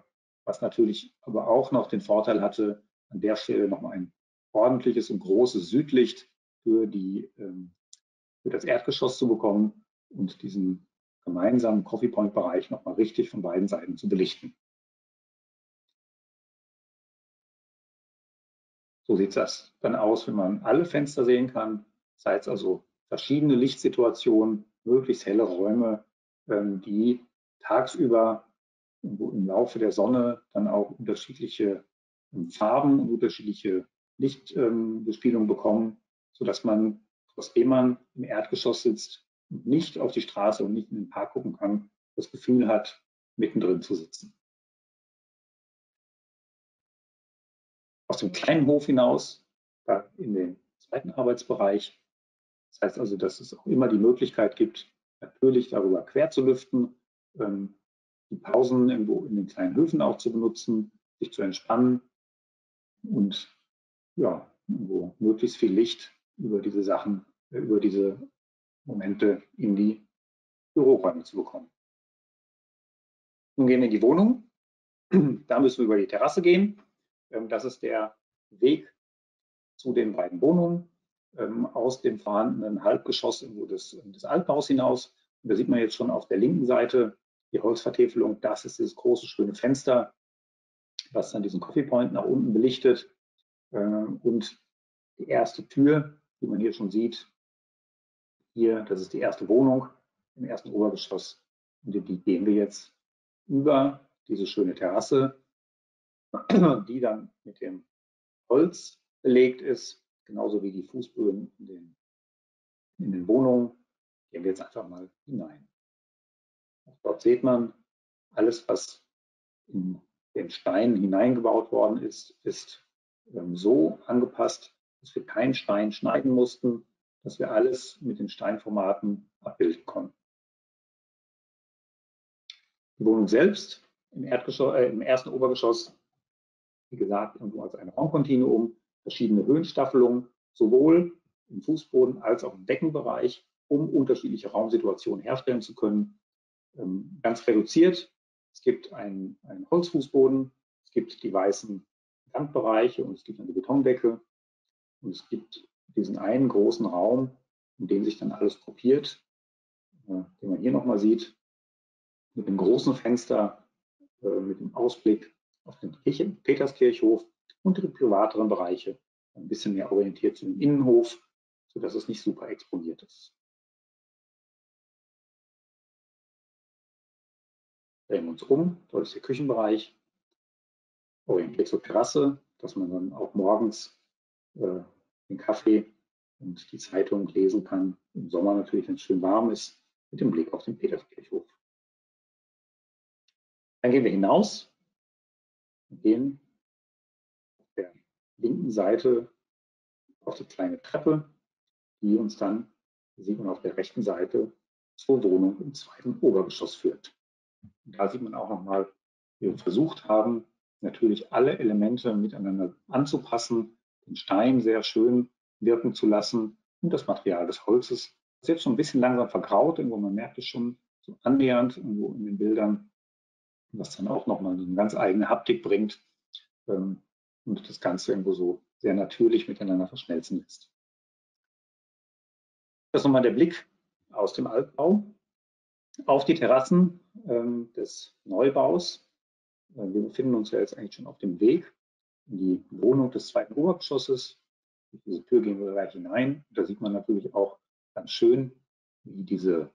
was natürlich aber auch noch den Vorteil hatte, an der Stelle nochmal ein ordentliches und großes Südlicht für, die, ähm, für das Erdgeschoss zu bekommen und diesen gemeinsamen Coffee Point Bereich nochmal richtig von beiden Seiten zu belichten. So sieht das dann aus, wenn man alle Fenster sehen kann. Das heißt also verschiedene Lichtsituationen, möglichst helle Räume, ähm, die tagsüber im Laufe der Sonne dann auch unterschiedliche Farben und unterschiedliche Lichtbespielung bekommen, sodass man, trotzdem man im Erdgeschoss sitzt und nicht auf die Straße und nicht in den Park gucken kann, das Gefühl hat, mittendrin zu sitzen. Aus dem kleinen Hof hinaus, da in den zweiten Arbeitsbereich. Das heißt also, dass es auch immer die Möglichkeit gibt, natürlich darüber quer zu lüften, ähm, die Pausen irgendwo in den kleinen Höfen auch zu benutzen, sich zu entspannen und ja, wo möglichst viel Licht über diese Sachen, äh, über diese Momente in die Büroräume zu bekommen. Nun gehen wir in die Wohnung. Da müssen wir über die Terrasse gehen. Ähm, das ist der Weg zu den beiden Wohnungen ähm, aus dem vorhandenen Halbgeschoss des, des Altbaus hinaus. Und da sieht man jetzt schon auf der linken Seite die Holzvertäfelung. Das ist dieses große, schöne Fenster, was dann diesen Coffee Point nach unten belichtet. Ähm, und die erste Tür, die man hier schon sieht, hier, das ist die erste Wohnung im ersten Obergeschoss. Und in die gehen wir jetzt über diese schöne Terrasse, die dann mit dem Holz belegt ist, genauso wie die Fußböden in den, in den Wohnungen. Gehen wir jetzt einfach mal hinein. Auch dort sieht man, alles, was in den Stein hineingebaut worden ist, ist so angepasst, dass wir keinen Stein schneiden mussten, dass wir alles mit den Steinformaten abbilden konnten. Die Wohnung selbst im, äh, im ersten Obergeschoss, wie gesagt, irgendwo als ein Raumkontinuum, verschiedene Höhenstaffelungen, sowohl im Fußboden als auch im Deckenbereich, um unterschiedliche Raumsituationen herstellen zu können. Ähm, ganz reduziert. Es gibt einen, einen Holzfußboden, es gibt die weißen Wandbereiche und es gibt eine Betondecke und es gibt diesen einen großen Raum, in dem sich dann alles gruppiert, äh, den man hier nochmal sieht, mit dem großen Fenster, äh, mit dem Ausblick auf den Kirche, Peterskirchhof und die privateren Bereiche, ein bisschen mehr orientiert zu dem Innenhof, sodass es nicht super exponiert ist. Drehen wir uns um, dort ist der Küchenbereich, orientiert zur Terrasse, dass man dann auch morgens äh, den Kaffee und die Zeitung lesen kann. Im Sommer natürlich, wenn es schön warm ist, mit dem Blick auf den Peterskirchhof. Dann gehen wir hinaus und gehen auf der linken Seite auf die kleine Treppe, die uns dann, sieht man auf der rechten Seite, zur Wohnung im zweiten Obergeschoss führt. Und da sieht man auch nochmal, wie wir versucht haben, natürlich alle Elemente miteinander anzupassen, den Stein sehr schön wirken zu lassen und das Material des Holzes, das jetzt schon ein bisschen langsam vergraut, irgendwo man merkt es schon so annähernd irgendwo in den Bildern, was dann auch nochmal eine ganz eigene Haptik bringt ähm, und das Ganze irgendwo so sehr natürlich miteinander verschmelzen lässt. Das ist nochmal der Blick aus dem Altbau auf die Terrassen ähm, des Neubaus. Äh, wir befinden uns ja jetzt eigentlich schon auf dem Weg in die Wohnung des zweiten Obergeschosses. Durch diese Tür gehen wir gleich hinein. Da sieht man natürlich auch ganz schön, wie diese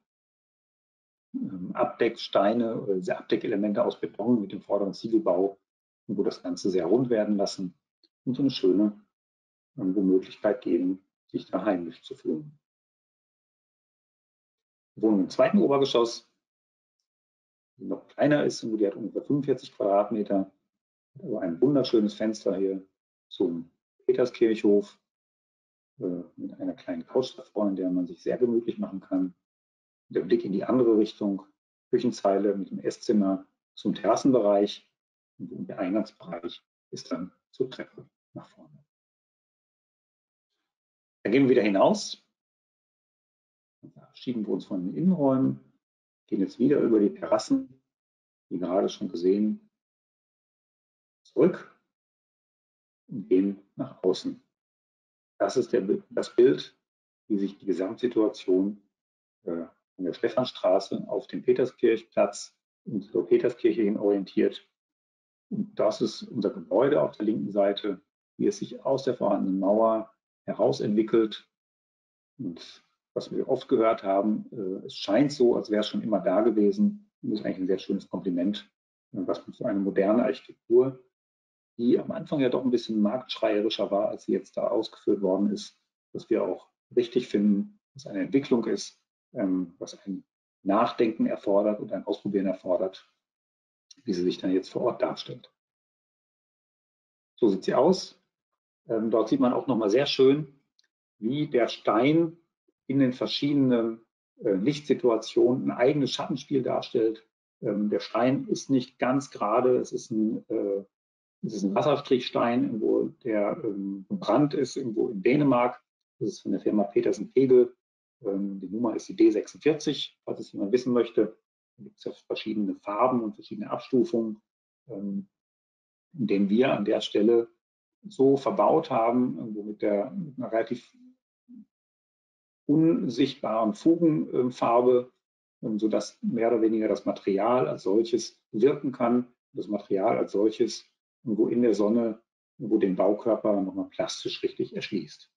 ähm, Abdecksteine oder diese Abdeckelemente aus Beton mit dem vorderen Ziegelbau, wo das Ganze sehr rund werden lassen und so eine schöne Möglichkeit geben, sich da heimisch zu fühlen. Wir wohnen im zweiten Obergeschoss, noch kleiner ist, und die hat ungefähr 45 Quadratmeter, also ein wunderschönes Fenster hier zum Peterskirchhof äh, mit einer kleinen Couch davor, in der man sich sehr gemütlich machen kann. Der Blick in die andere Richtung, Küchenzeile mit dem Esszimmer zum Terrassenbereich und der Eingangsbereich ist dann zur Treppe nach vorne. Dann gehen wir wieder hinaus, verabschieden wir uns von den Innenräumen, gehen jetzt wieder über die Terrassen, wie gerade schon gesehen, zurück und gehen nach außen. Das ist der, das Bild, wie sich die Gesamtsituation äh, von der Stephanstraße auf den Peterskirchplatz und zur Peterskirche hin orientiert. Und das ist unser Gebäude auf der linken Seite, wie es sich aus der vorhandenen Mauer herausentwickelt. Und was wir oft gehört haben, äh, es scheint so, als wäre es schon immer da gewesen. Das ist eigentlich ein sehr schönes Kompliment, äh, was man für eine moderne Architektur, die am Anfang ja doch ein bisschen marktschreierischer war, als sie jetzt da ausgeführt worden ist, dass wir auch richtig finden, dass eine Entwicklung ist, ähm, was ein Nachdenken erfordert und ein Ausprobieren erfordert, wie sie sich dann jetzt vor Ort darstellt. So sieht sie aus. Ähm, dort sieht man auch nochmal sehr schön, wie der Stein in den verschiedenen äh, Lichtsituationen ein eigenes Schattenspiel darstellt. Ähm, der Stein ist nicht ganz gerade, es ist ein, äh, es ist ein Wasserstrichstein, wo der ähm, gebrannt ist, irgendwo in Dänemark. Das ist von der Firma Petersen Kegel. Ähm, die Nummer ist die D46, falls es jemand wissen möchte. Da gibt es ja verschiedene Farben und verschiedene Abstufungen, ähm, in denen wir an der Stelle so verbaut haben, irgendwo mit, der, mit einer relativ unsichtbaren Fugenfarbe, ähm, sodass mehr oder weniger das Material als solches wirken kann. Das Material als solches wo in der Sonne, wo den Baukörper nochmal plastisch richtig erschließt.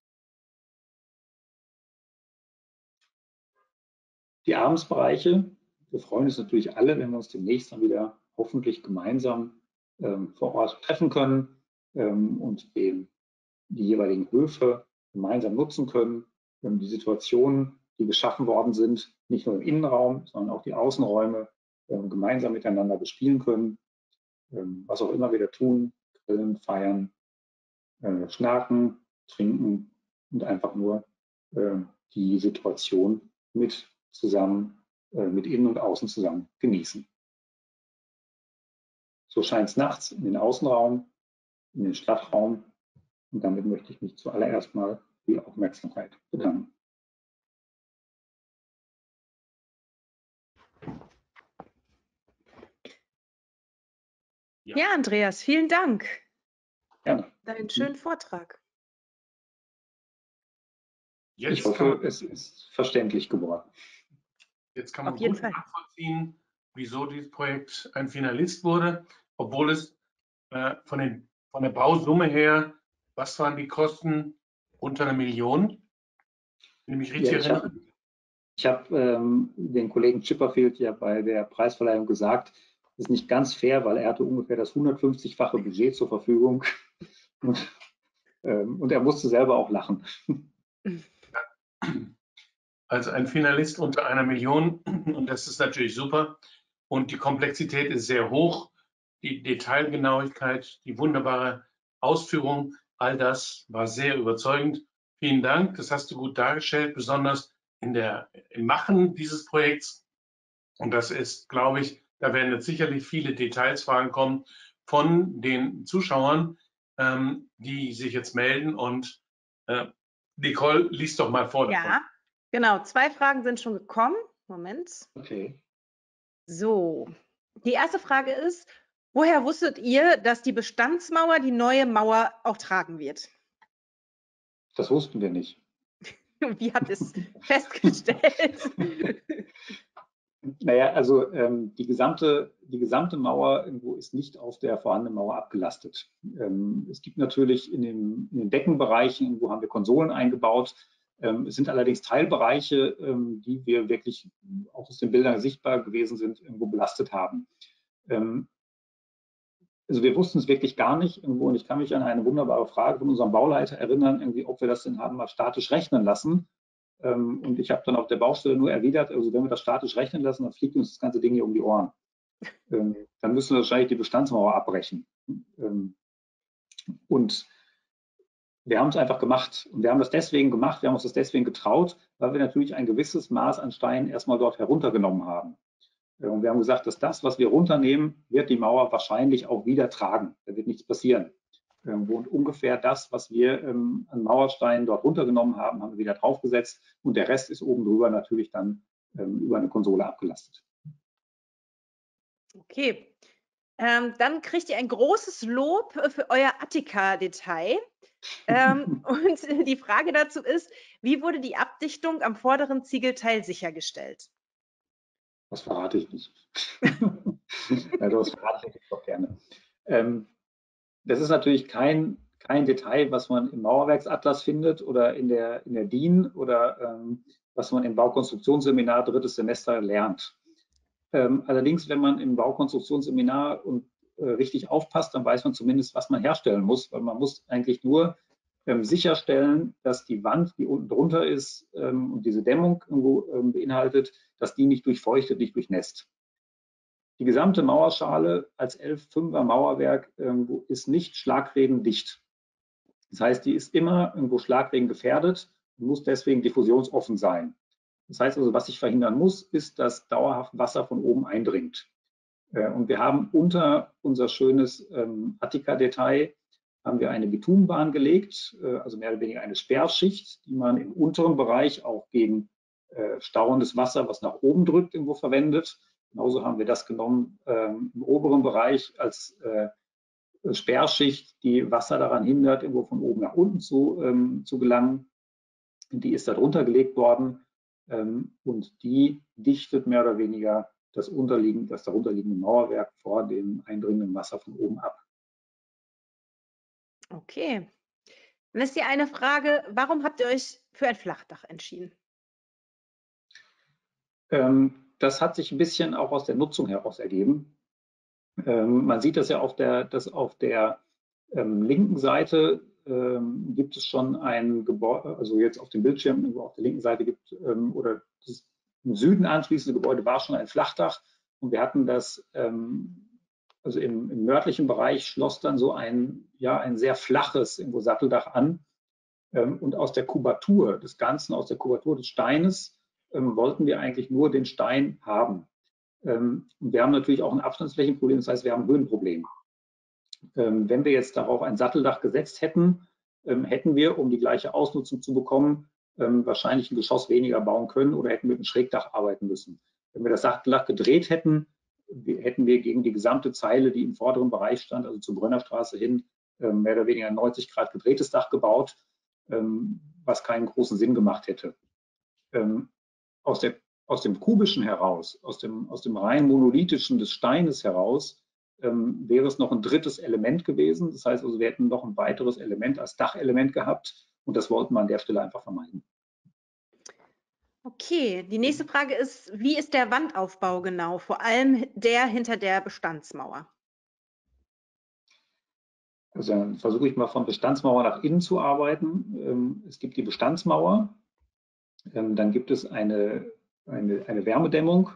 Die Abendsbereiche, wir freuen uns natürlich alle, wenn wir uns demnächst dann wieder hoffentlich gemeinsam ähm, vor Ort treffen können ähm, und den, die jeweiligen Höfe gemeinsam nutzen können die Situationen, die geschaffen worden sind, nicht nur im Innenraum, sondern auch die Außenräume ähm, gemeinsam miteinander bespielen können. Ähm, was auch immer wir da tun, grillen, feiern, äh, schnaken, trinken und einfach nur äh, die Situation mit zusammen, äh, mit innen und außen zusammen genießen. So scheint es nachts in den Außenraum, in den Stadtraum. Und damit möchte ich mich zuallererst mal die Aufmerksamkeit bedanken. Ja, Andreas, vielen Dank. Gerne. Deinen schönen Vortrag. Jetzt ich hoffe, es ist verständlich geworden. Jetzt kann man Auf jeden gut Fall. nachvollziehen, wieso dieses Projekt ein Finalist wurde, obwohl es äh, von, den, von der Bausumme her, was waren die Kosten unter einer Million? Wenn ich mich richtig ja, erinnere. Ich habe hab, ähm, den Kollegen Chipperfield ja bei der Preisverleihung gesagt, das ist nicht ganz fair, weil er hatte ungefähr das 150-fache Budget zur Verfügung und, ähm, und er musste selber auch lachen. Also ein Finalist unter einer Million und das ist natürlich super. Und die Komplexität ist sehr hoch, die Detailgenauigkeit, die wunderbare Ausführung, all das war sehr überzeugend. Vielen Dank, das hast du gut dargestellt, besonders in der, im Machen dieses Projekts. Und das ist, glaube ich, da werden jetzt sicherlich viele Detailsfragen kommen von den Zuschauern, ähm, die sich jetzt melden. Und äh, Nicole, liest doch mal vor. Ja, davon. genau. Zwei Fragen sind schon gekommen. Moment. Okay. So, die erste Frage ist, woher wusstet ihr, dass die Bestandsmauer die neue Mauer auch tragen wird? Das wussten wir nicht. Wie habt ihr es festgestellt? Naja, also ähm, die, gesamte, die gesamte Mauer irgendwo ist nicht auf der vorhandenen Mauer abgelastet. Ähm, es gibt natürlich in, dem, in den Deckenbereichen, wo haben wir Konsolen eingebaut. Ähm, es sind allerdings Teilbereiche, ähm, die wir wirklich auch aus den Bildern sichtbar gewesen sind, irgendwo belastet haben. Also wir wussten es wirklich gar nicht irgendwo und ich kann mich an eine wunderbare Frage von unserem Bauleiter erinnern, irgendwie, ob wir das denn haben mal statisch rechnen lassen. Ähm, und ich habe dann auf der Baustelle nur erwidert, also wenn wir das statisch rechnen lassen, dann fliegt uns das ganze Ding hier um die Ohren. Ähm, dann müssen wir wahrscheinlich die Bestandsmauer abbrechen. Ähm, und wir haben es einfach gemacht. Und wir haben das deswegen gemacht, wir haben uns das deswegen getraut, weil wir natürlich ein gewisses Maß an Steinen erstmal dort heruntergenommen haben. Äh, und wir haben gesagt, dass das, was wir runternehmen, wird die Mauer wahrscheinlich auch wieder tragen. Da wird nichts passieren. Und ungefähr das, was wir ähm, an Mauersteinen dort runtergenommen haben, haben wir wieder draufgesetzt und der Rest ist oben drüber natürlich dann ähm, über eine Konsole abgelastet. Okay, ähm, dann kriegt ihr ein großes Lob für euer Attika-Detail. ähm, und die Frage dazu ist, wie wurde die Abdichtung am vorderen Ziegelteil sichergestellt? Das verrate ich nicht. ja, das verrate ich doch gerne. Ähm, das ist natürlich kein, kein Detail, was man im Mauerwerksatlas findet oder in der, in der DIN oder ähm, was man im Baukonstruktionsseminar drittes Semester lernt. Ähm, allerdings, wenn man im Baukonstruktionsseminar und äh, richtig aufpasst, dann weiß man zumindest, was man herstellen muss, weil man muss eigentlich nur ähm, sicherstellen, dass die Wand, die unten drunter ist ähm, und diese Dämmung irgendwo ähm, beinhaltet, dass die nicht durchfeuchtet, nicht durchnässt. Die gesamte Mauerschale als 11,5er Mauerwerk ist nicht schlagregendicht. Das heißt, die ist immer irgendwo Schlagregen gefährdet und muss deswegen diffusionsoffen sein. Das heißt also, was ich verhindern muss, ist, dass dauerhaft Wasser von oben eindringt. Äh, und wir haben unter unser schönes ähm, Attika-Detail haben wir eine Bitumenbahn gelegt, äh, also mehr oder weniger eine Sperrschicht, die man im unteren Bereich auch gegen äh, stauendes Wasser, was nach oben drückt, irgendwo verwendet. Genauso haben wir das genommen ähm, im oberen Bereich als äh, Sperrschicht, die Wasser daran hindert, irgendwo von oben nach unten zu, ähm, zu gelangen. Die ist da drunter gelegt worden ähm, und die dichtet mehr oder weniger das, unterliegende, das darunterliegende Mauerwerk vor dem eindringenden Wasser von oben ab. Okay. Dann ist hier eine Frage, warum habt ihr euch für ein Flachdach entschieden? Ähm, das hat sich ein bisschen auch aus der Nutzung heraus ergeben. Ähm, man sieht das ja auf der, dass auf der ähm, linken Seite ähm, gibt es schon ein Gebäude, also jetzt auf dem Bildschirm auf der linken Seite gibt ähm, oder das im Süden anschließende Gebäude war schon ein Flachdach und wir hatten das, ähm, also im, im, nördlichen Bereich schloss dann so ein, ja, ein sehr flaches irgendwo Satteldach an. Ähm, und aus der Kubatur des Ganzen, aus der Kubatur des Steines, ähm, wollten wir eigentlich nur den Stein haben. Ähm, und wir haben natürlich auch ein Abstandsflächenproblem, das heißt, wir haben ein Höhenproblem. wenn wir jetzt darauf ein Satteldach gesetzt hätten, hätten wir, um die gleiche Ausnutzung zu bekommen, wahrscheinlich ein Geschoss weniger bauen können oder hätten mit einem Schrägdach arbeiten müssen. Wenn wir das Satteldach gedreht hätten, hätten wir gegen die gesamte Zeile, die im vorderen Bereich stand, also zur Brönnerstraße hin, mehr oder weniger ein 90 Grad gedrehtes Dach gebaut ähm, was keinen großen Sinn gemacht hätte. Ähm, aus, der, aus dem kubischen heraus, aus dem, aus dem rein monolithischen des Steines heraus, ähm, wäre es noch ein drittes Element gewesen. Das heißt also, wir hätten noch ein weiteres Element als Dachelement gehabt und das wollten wir an der Stelle einfach vermeiden. Okay, die nächste Frage ist, wie ist der Wandaufbau genau, vor allem der hinter der Bestandsmauer? Also dann versuche ich mal von Bestandsmauer nach innen zu arbeiten. Ähm, es gibt die Bestandsmauer, ähm, dann gibt es eine, eine, eine Wärmedämmung,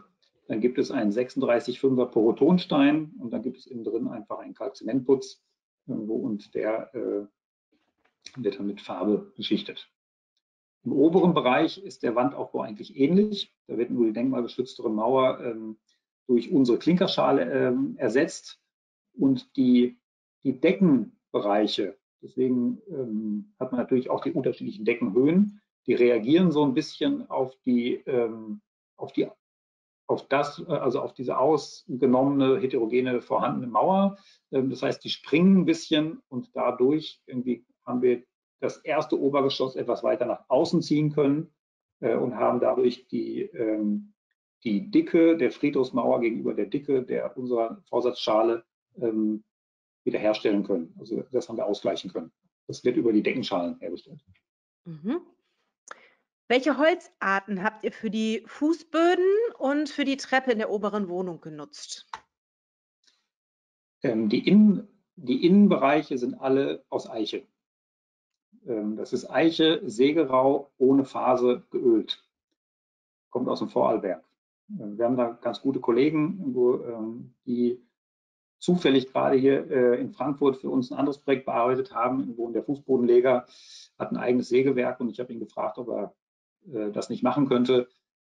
dann gibt es einen 36,5er Porotonstein und dann gibt es innen drin einfach einen Kalkzementputz irgendwo und der äh, wird dann mit Farbe beschichtet. Im oberen Bereich ist der Wandaufbau eigentlich ähnlich. Da wird nur die denkmalgeschütztere Mauer ähm, durch unsere Klinkerschale ähm, ersetzt und die die Deckenbereiche, deswegen ähm, hat man natürlich auch die unterschiedlichen Deckenhöhen, die reagieren so ein bisschen auf die, ähm, auf die auf das, also auf diese ausgenommene, heterogene, vorhandene Mauer. Ähm, das heißt, die springen ein bisschen und dadurch irgendwie haben wir das erste Obergeschoss etwas weiter nach außen ziehen können äh, und haben dadurch die, ähm, die Dicke der Friedhofsmauer gegenüber der Dicke der unserer Vorsatzschale ähm, wiederherstellen können. Also das haben wir ausgleichen können. Das wird über die Deckenschalen hergestellt. Mhm. Welche Holzarten habt ihr für die Fußböden und für die Treppe in der oberen Wohnung genutzt? Ähm, die, Innen, die Innenbereiche sind alle aus Eiche. Ähm, das ist Eiche, Sägerau, ohne Phase geölt. Kommt aus dem Vorarlberg. Ähm, wir haben da ganz gute Kollegen, ähm, die zufällig gerade hier äh, in Frankfurt für uns ein anderes Projekt bearbeitet haben, wo der Fußbodenleger hat ein eigenes Sägewerk und ich habe ihn gefragt, ob er äh, das nicht machen könnte.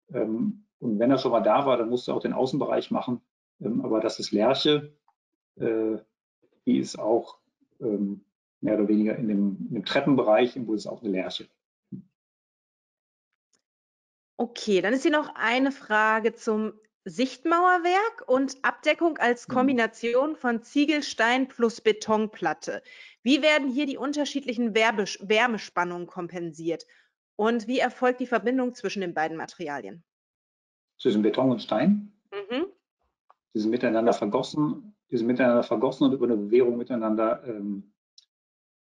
Und wenn er schon mal da war, dann musste er auch den Außenbereich machen. Aber das ist Lerche, äh, die ist auch mehr oder weniger in dem, in dem Treppenbereich, wo ist auch eine Lerche. Okay, dann ist hier noch eine Frage zum Sichtmauerwerk und Abdeckung als mhm. Kombination von Ziegelstein plus Betonplatte. Wie werden hier die unterschiedlichen Wärmespannungen kompensiert? Und wie erfolgt die Verbindung zwischen den beiden Materialien? Zwischen Beton und Stein? Mhm. Die sind miteinander vergossen, die sind miteinander vergossen und über eine Bewehrung miteinander, ähm,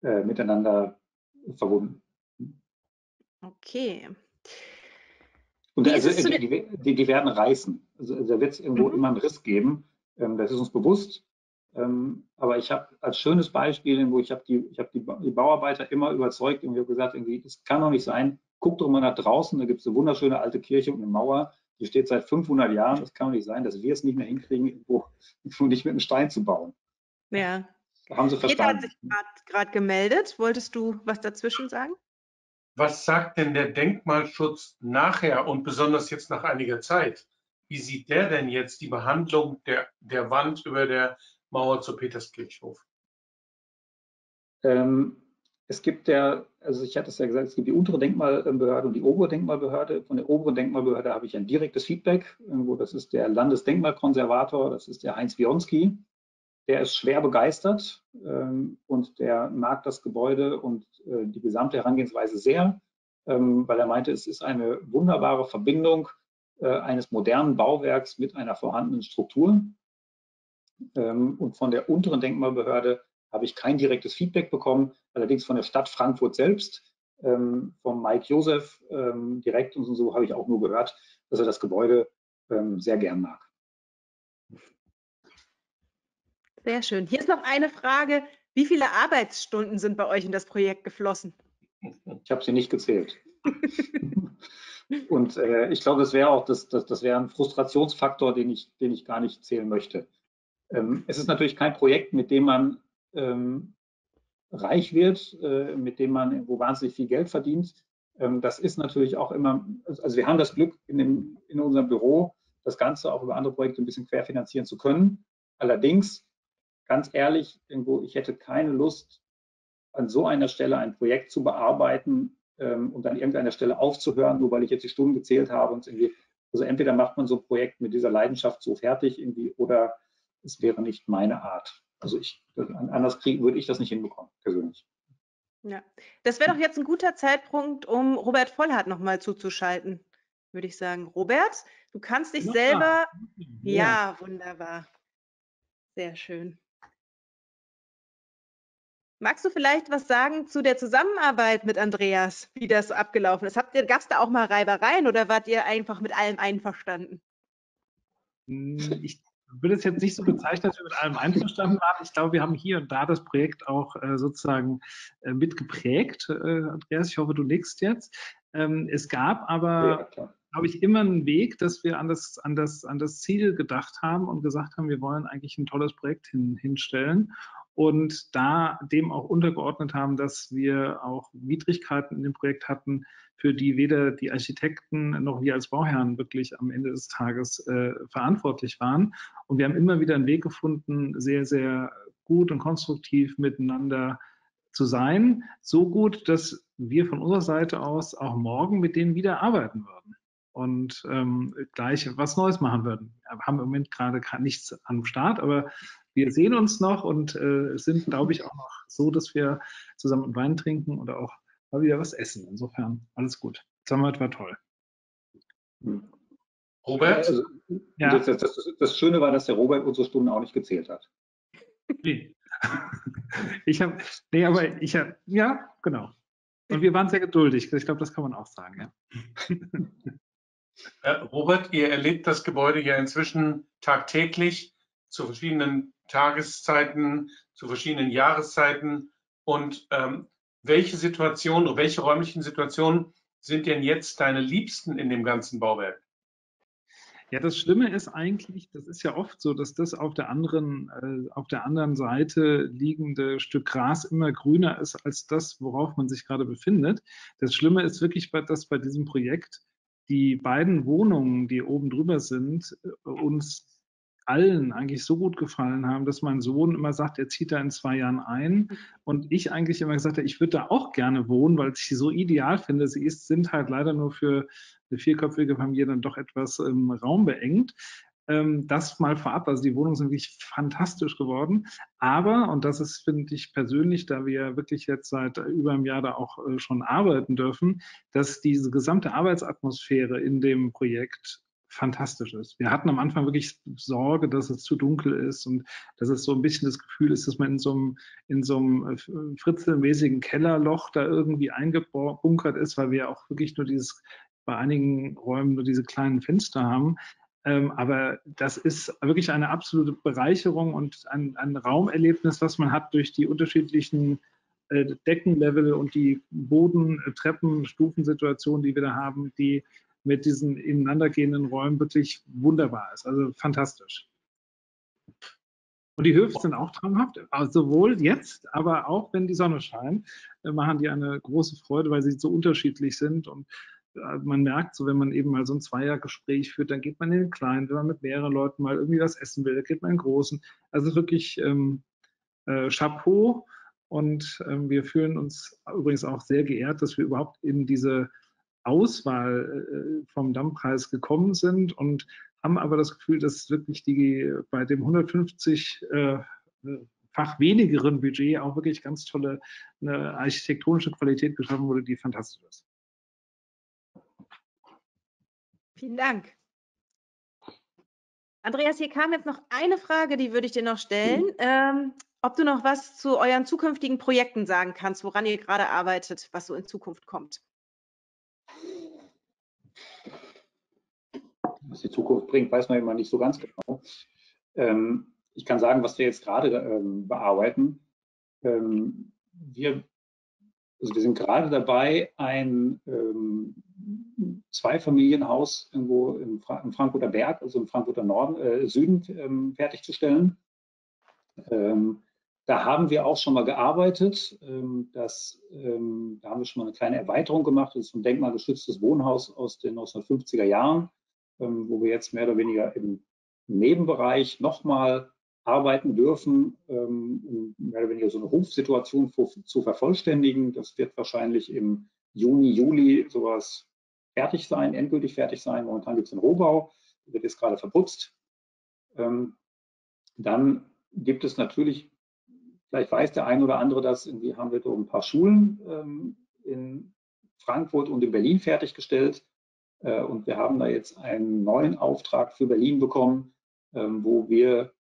äh, miteinander verbunden. Okay. Und also, die, die, die, werden reißen. Also, also da wird es irgendwo mhm. immer einen Riss geben. Ähm, das ist uns bewusst. Ähm, aber ich habe als schönes Beispiel, wo ich habe die, ich hab die, die Bauarbeiter immer überzeugt und ich habe gesagt, irgendwie, es kann doch nicht sein, guckt doch mal nach draußen, da gibt es eine wunderschöne alte Kirche und eine Mauer, die steht seit 500 Jahren. Das kann doch nicht sein, dass wir es nicht mehr hinkriegen, irgendwo nicht mit einem Stein zu bauen. Ja. Haben sie verstanden. Peter hat sich gerade gemeldet. Wolltest du was dazwischen sagen? Was sagt denn der Denkmalschutz nachher und besonders jetzt nach einiger Zeit? Wie sieht der denn jetzt die Behandlung der, der Wand über der Mauer zu Peterskirchhof? Ähm, es gibt ja, also ich hatte es ja gesagt, es gibt die untere Denkmalbehörde und die obere Denkmalbehörde. Von der oberen Denkmalbehörde habe ich ein direktes Feedback. Irgendwo, das ist der Landesdenkmalkonservator, das ist der Heinz Wionski der ist schwer begeistert ähm, und der mag das Gebäude und äh, die gesamte Herangehensweise sehr, ähm, weil er meinte, es ist eine wunderbare Verbindung äh, eines modernen Bauwerks mit einer vorhandenen Struktur. Ähm, und von der unteren Denkmalbehörde habe ich kein direktes Feedback bekommen, allerdings von der Stadt Frankfurt selbst, ähm, von Mike Josef ähm, direkt und so habe ich auch nur gehört, dass er das Gebäude ähm, sehr gern mag. Sehr schön. Hier ist noch eine Frage. Wie viele Arbeitsstunden sind bei euch in das Projekt geflossen? Ich habe sie nicht gezählt. Und äh, ich glaube, das wäre auch das, das, das wäre ein Frustrationsfaktor, den ich, den ich gar nicht zählen möchte. Ähm, es ist natürlich kein Projekt, mit dem man ähm, reich wird, äh, mit dem man irgendwo wahnsinnig viel Geld verdient. Ähm, das ist natürlich auch immer, also wir haben das Glück in, dem, in unserem Büro, das Ganze auch über andere Projekte ein bisschen querfinanzieren zu können. Allerdings, ganz ehrlich, irgendwo, ich hätte keine Lust, an so einer Stelle ein Projekt zu bearbeiten ähm, und an irgendeiner Stelle aufzuhören, nur weil ich jetzt die Stunden gezählt habe und irgendwie, also entweder macht man so ein Projekt mit dieser Leidenschaft so fertig irgendwie oder es wäre nicht meine Art. Also ich, anders kriegen, würde ich das nicht hinbekommen, persönlich. Ja, das wäre doch jetzt ein guter Zeitpunkt, um Robert Vollhardt nochmal zuzuschalten, würde ich sagen. Robert, du kannst dich ja, selber. Ja. ja, wunderbar. Sehr schön. Magst du vielleicht was sagen zu der Zusammenarbeit mit Andreas, wie das abgelaufen ist? Habt ihr, gab es da auch mal Reibereien oder wart ihr einfach mit allem einverstanden? Hm, ich würde es jetzt nicht so bezeichnen, dass wir mit allem einverstanden waren. Ich glaube, wir haben hier und da das Projekt auch äh, sozusagen äh, mitgeprägt. Äh, Andreas, ich hoffe, du legst jetzt. Ähm, es gab aber, ja, glaube ich, immer einen Weg, dass wir an das, an, das, an das Ziel gedacht haben und gesagt haben, wir wollen eigentlich ein tolles Projekt hin, hinstellen und da dem auch untergeordnet haben, dass wir auch Widrigkeiten in dem Projekt hatten, für die weder die Architekten noch wir als Bauherren wirklich am Ende des Tages äh, verantwortlich waren. Und wir haben immer wieder einen Weg gefunden, sehr, sehr gut und konstruktiv miteinander zu sein. So gut, dass wir von unserer Seite aus auch morgen mit denen wieder arbeiten würden und ähm, gleich was Neues machen würden. Wir haben im Moment gerade nichts am Start, aber wir sehen uns noch und äh, sind, glaube ich, auch noch so, dass wir zusammen Wein trinken oder auch mal wieder was essen. Insofern alles gut. Sommer war toll. Robert? Also, ja. Das, das, das, Schöne war, dass der Robert unsere Stunden auch nicht gezählt hat. Nee. ich habe, nee, aber ich habe, ja, genau. Und wir waren sehr geduldig. Ich glaube, das kann man auch sagen, ja. Äh, Robert, ihr erlebt das Gebäude ja inzwischen tagtäglich zu verschiedenen Tageszeiten, zu verschiedenen Jahreszeiten. Und ähm, welche Situationen oder welche räumlichen Situationen sind denn jetzt deine liebsten in dem ganzen Bauwerk? Ja, das Schlimme ist eigentlich, das ist ja oft so, dass das auf der anderen, äh, auf der anderen Seite liegende Stück Gras immer grüner ist als das, worauf man sich gerade befindet. Das Schlimme ist wirklich, dass bei diesem Projekt die beiden Wohnungen, die oben drüber sind, äh, uns allen eigentlich so gut gefallen haben, dass mein Sohn immer sagt, er zieht da in zwei Jahren ein. Und ich eigentlich immer gesagt habe, ich würde da auch gerne wohnen, weil ich sie so ideal finde. Sie ist, sind halt leider nur für eine vierköpfige Familie dann doch etwas ähm, raumbeengt. Ähm, das mal vorab, also die Wohnungen sind wirklich fantastisch geworden. Aber, und das ist, finde ich persönlich, da wir wirklich jetzt seit über einem Jahr da auch äh, schon arbeiten dürfen, dass diese gesamte Arbeitsatmosphäre in dem Projekt fantastisch ist. Wir hatten am Anfang wirklich Sorge, dass es zu dunkel ist und dass es so ein bisschen das Gefühl ist, dass man in so einem, in so einem äh, fritzelmäßigen Kellerloch da irgendwie eingebunkert ist, weil wir auch wirklich nur dieses, bei einigen Räumen nur diese kleinen Fenster haben. Ähm, aber das ist wirklich eine absolute Bereicherung und ein, ein Raumerlebnis, was man hat durch die unterschiedlichen äh, Deckenlevel und die Boden-, Treppen-, Stufensituationen, die wir da haben, die mit diesen ineinandergehenden Räumen wirklich wunderbar ist. Also fantastisch. Und die Höfe sind auch traumhaft, also sowohl jetzt, aber auch wenn die Sonne scheint, äh, machen die eine große Freude, weil sie so unterschiedlich sind. Und äh, man merkt so, wenn man eben mal so ein Zweiergespräch führt, dann geht man in den kleinen, wenn man mit mehreren Leuten mal irgendwie was essen will, dann geht man in den großen. Also wirklich ähm, äh, Chapeau. Und ähm, wir fühlen uns übrigens auch sehr geehrt, dass wir überhaupt in diese Auswahl äh, vom Dammpreis gekommen sind und haben aber das Gefühl, dass wirklich die bei dem 150 äh, fach wenigeren Budget auch wirklich ganz tolle eine architektonische Qualität geschaffen wurde, die fantastisch ist. Vielen Dank. Andreas, hier kam jetzt noch eine Frage, die würde ich dir noch stellen. Mhm. Ähm, ob du noch was zu euren zukünftigen Projekten sagen kannst, woran ihr gerade arbeitet, was so in Zukunft kommt. Was die Zukunft bringt, weiß man immer nicht so ganz genau. Ähm, ich kann sagen, was wir jetzt gerade ähm, bearbeiten. Ähm, wir, also wir sind gerade dabei, ein ähm, Zweifamilienhaus irgendwo im, Fra im, Frankfurter Berg, also im Frankfurter Norden, äh, Süden ähm, fertigzustellen. Ähm, da haben wir auch schon mal gearbeitet. Ähm, das, ähm, da haben wir schon mal eine kleine Erweiterung gemacht. Das ist ein denkmalgeschütztes Wohnhaus aus den 1950er Jahren, ähm, wo wir jetzt mehr oder weniger im Nebenbereich nochmal arbeiten dürfen, um mehr oder weniger so eine Hofsituation zu vervollständigen. Das wird wahrscheinlich im Juni, Juli sowas fertig sein, endgültig fertig sein. Momentan gibt es einen Rohbau, wird jetzt gerade verputzt. Dann gibt es natürlich Vielleicht weiß der ein oder andere das, irgendwie haben wir so ein paar Schulen ähm, in Frankfurt und in Berlin fertiggestellt. Äh, und wir haben da jetzt einen neuen Auftrag für Berlin bekommen, ähm, wo wir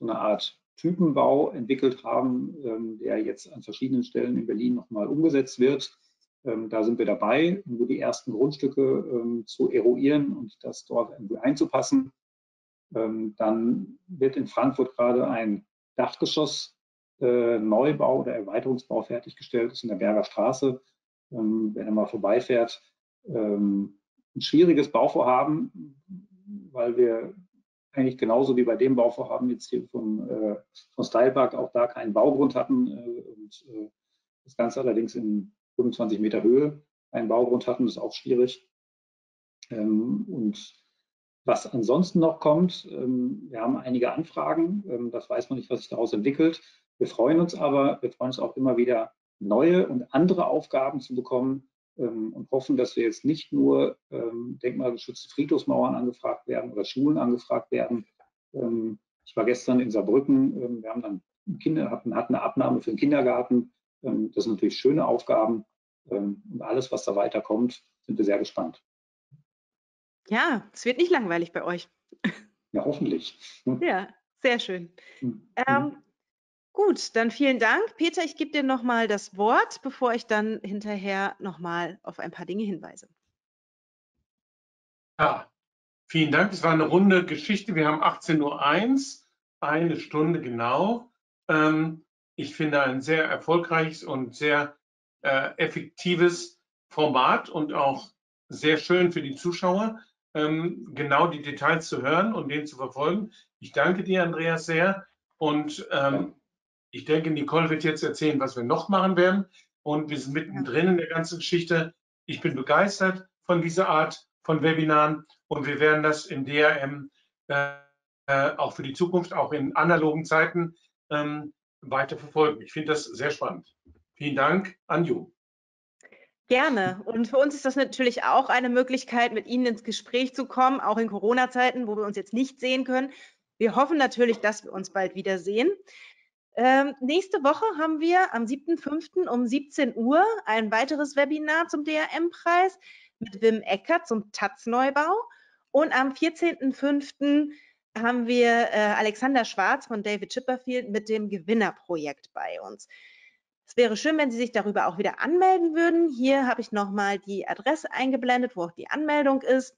so eine Art Typenbau entwickelt haben, ähm, der jetzt an verschiedenen Stellen in Berlin nochmal umgesetzt wird. Ähm, da sind wir dabei, nur die ersten Grundstücke ähm, zu eruieren und das dort irgendwie einzupassen. Dann wird in Frankfurt gerade ein Dachgeschoss äh, Neubau oder Erweiterungsbau fertiggestellt ist in der Berger Straße. Wenn er mal vorbeifährt, ein schwieriges Bauvorhaben, weil wir eigentlich genauso wie bei dem Bauvorhaben jetzt hier von, äh, von Steilpark auch da keinen Baugrund hatten äh, und äh, das Ganze allerdings in 25 Meter Höhe einen Baugrund hatten, ist auch schwierig. Ähm, und was ansonsten noch kommt, ähm, wir haben einige Anfragen, ähm, das weiß man nicht, was sich daraus entwickelt. Wir freuen uns aber, wir freuen uns auch immer wieder, neue und andere Aufgaben zu bekommen und hoffen, dass wir jetzt nicht nur ähm, denkmalgeschützte Friedhofsmauern angefragt werden oder Schulen angefragt werden. Ähm, ich war gestern in Saarbrücken, ähm, wir haben dann Kinder, hatten, hatten eine Abnahme für den Kindergarten. Ähm, das sind natürlich schöne Aufgaben ähm, und alles, was da weiterkommt, sind wir sehr gespannt. Ja, es wird nicht langweilig bei euch. Ja, hoffentlich. Ja, sehr schön. Mhm. Ähm, Gut, dann vielen Dank. Peter, ich gebe dir nochmal das Wort, bevor ich dann hinterher nochmal auf ein paar Dinge hinweise. Ja, vielen Dank. Es war eine runde Geschichte. Wir haben 18.01 Uhr, eine Stunde genau. Ähm, ich finde ein sehr erfolgreiches und sehr äh, effektives Format und auch sehr schön für die Zuschauer, ähm, genau die Details zu hören und den zu verfolgen. Ich danke dir, Andreas, sehr. Und ähm, ich denke, Nicole wird jetzt erzählen, was wir noch machen werden. Und wir sind mittendrin in der ganzen Geschichte. Ich bin begeistert von dieser Art von Webinaren und wir werden das im DRM äh, auch für die Zukunft, auch in analogen Zeiten ähm, weiter verfolgen. Ich finde das sehr spannend. Vielen Dank, Anju. Gerne. Und für uns ist das natürlich auch eine Möglichkeit, mit Ihnen ins Gespräch zu kommen, auch in Corona-Zeiten, wo wir uns jetzt nicht sehen können. Wir hoffen natürlich, dass wir uns bald wiedersehen. Ähm, nächste Woche haben wir am 7.5. um 17 Uhr ein weiteres Webinar zum DRM-Preis mit Wim Eckert zum Taz-Neubau. Und am 14.5. haben wir äh, Alexander Schwarz von David Chipperfield mit dem Gewinnerprojekt bei uns. Es wäre schön, wenn Sie sich darüber auch wieder anmelden würden. Hier habe ich nochmal die Adresse eingeblendet, wo auch die Anmeldung ist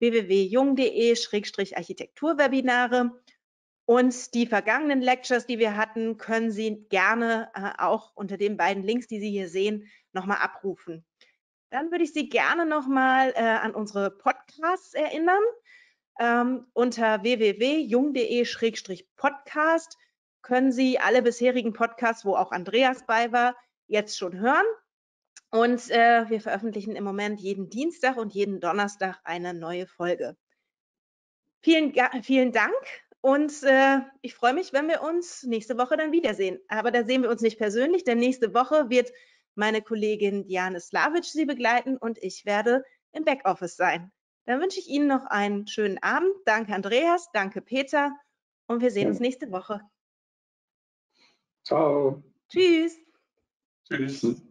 www.jung.de-architekturwebinare. Und die vergangenen Lectures, die wir hatten, können Sie gerne äh, auch unter den beiden Links, die Sie hier sehen, nochmal abrufen. Dann würde ich Sie gerne nochmal äh, an unsere Podcasts erinnern. Ähm, unter www.jung.de-podcast können Sie alle bisherigen Podcasts, wo auch Andreas bei war, jetzt schon hören. Und äh, wir veröffentlichen im Moment jeden Dienstag und jeden Donnerstag eine neue Folge. Vielen, vielen Dank und äh, ich freue mich, wenn wir uns nächste Woche dann wiedersehen. Aber da sehen wir uns nicht persönlich, denn nächste Woche wird meine Kollegin Diane Slavic Sie begleiten und ich werde im Backoffice sein. Dann wünsche ich Ihnen noch einen schönen Abend. Danke Andreas, danke Peter und wir sehen ja. uns nächste Woche. Ciao. Tschüss. Tschüss.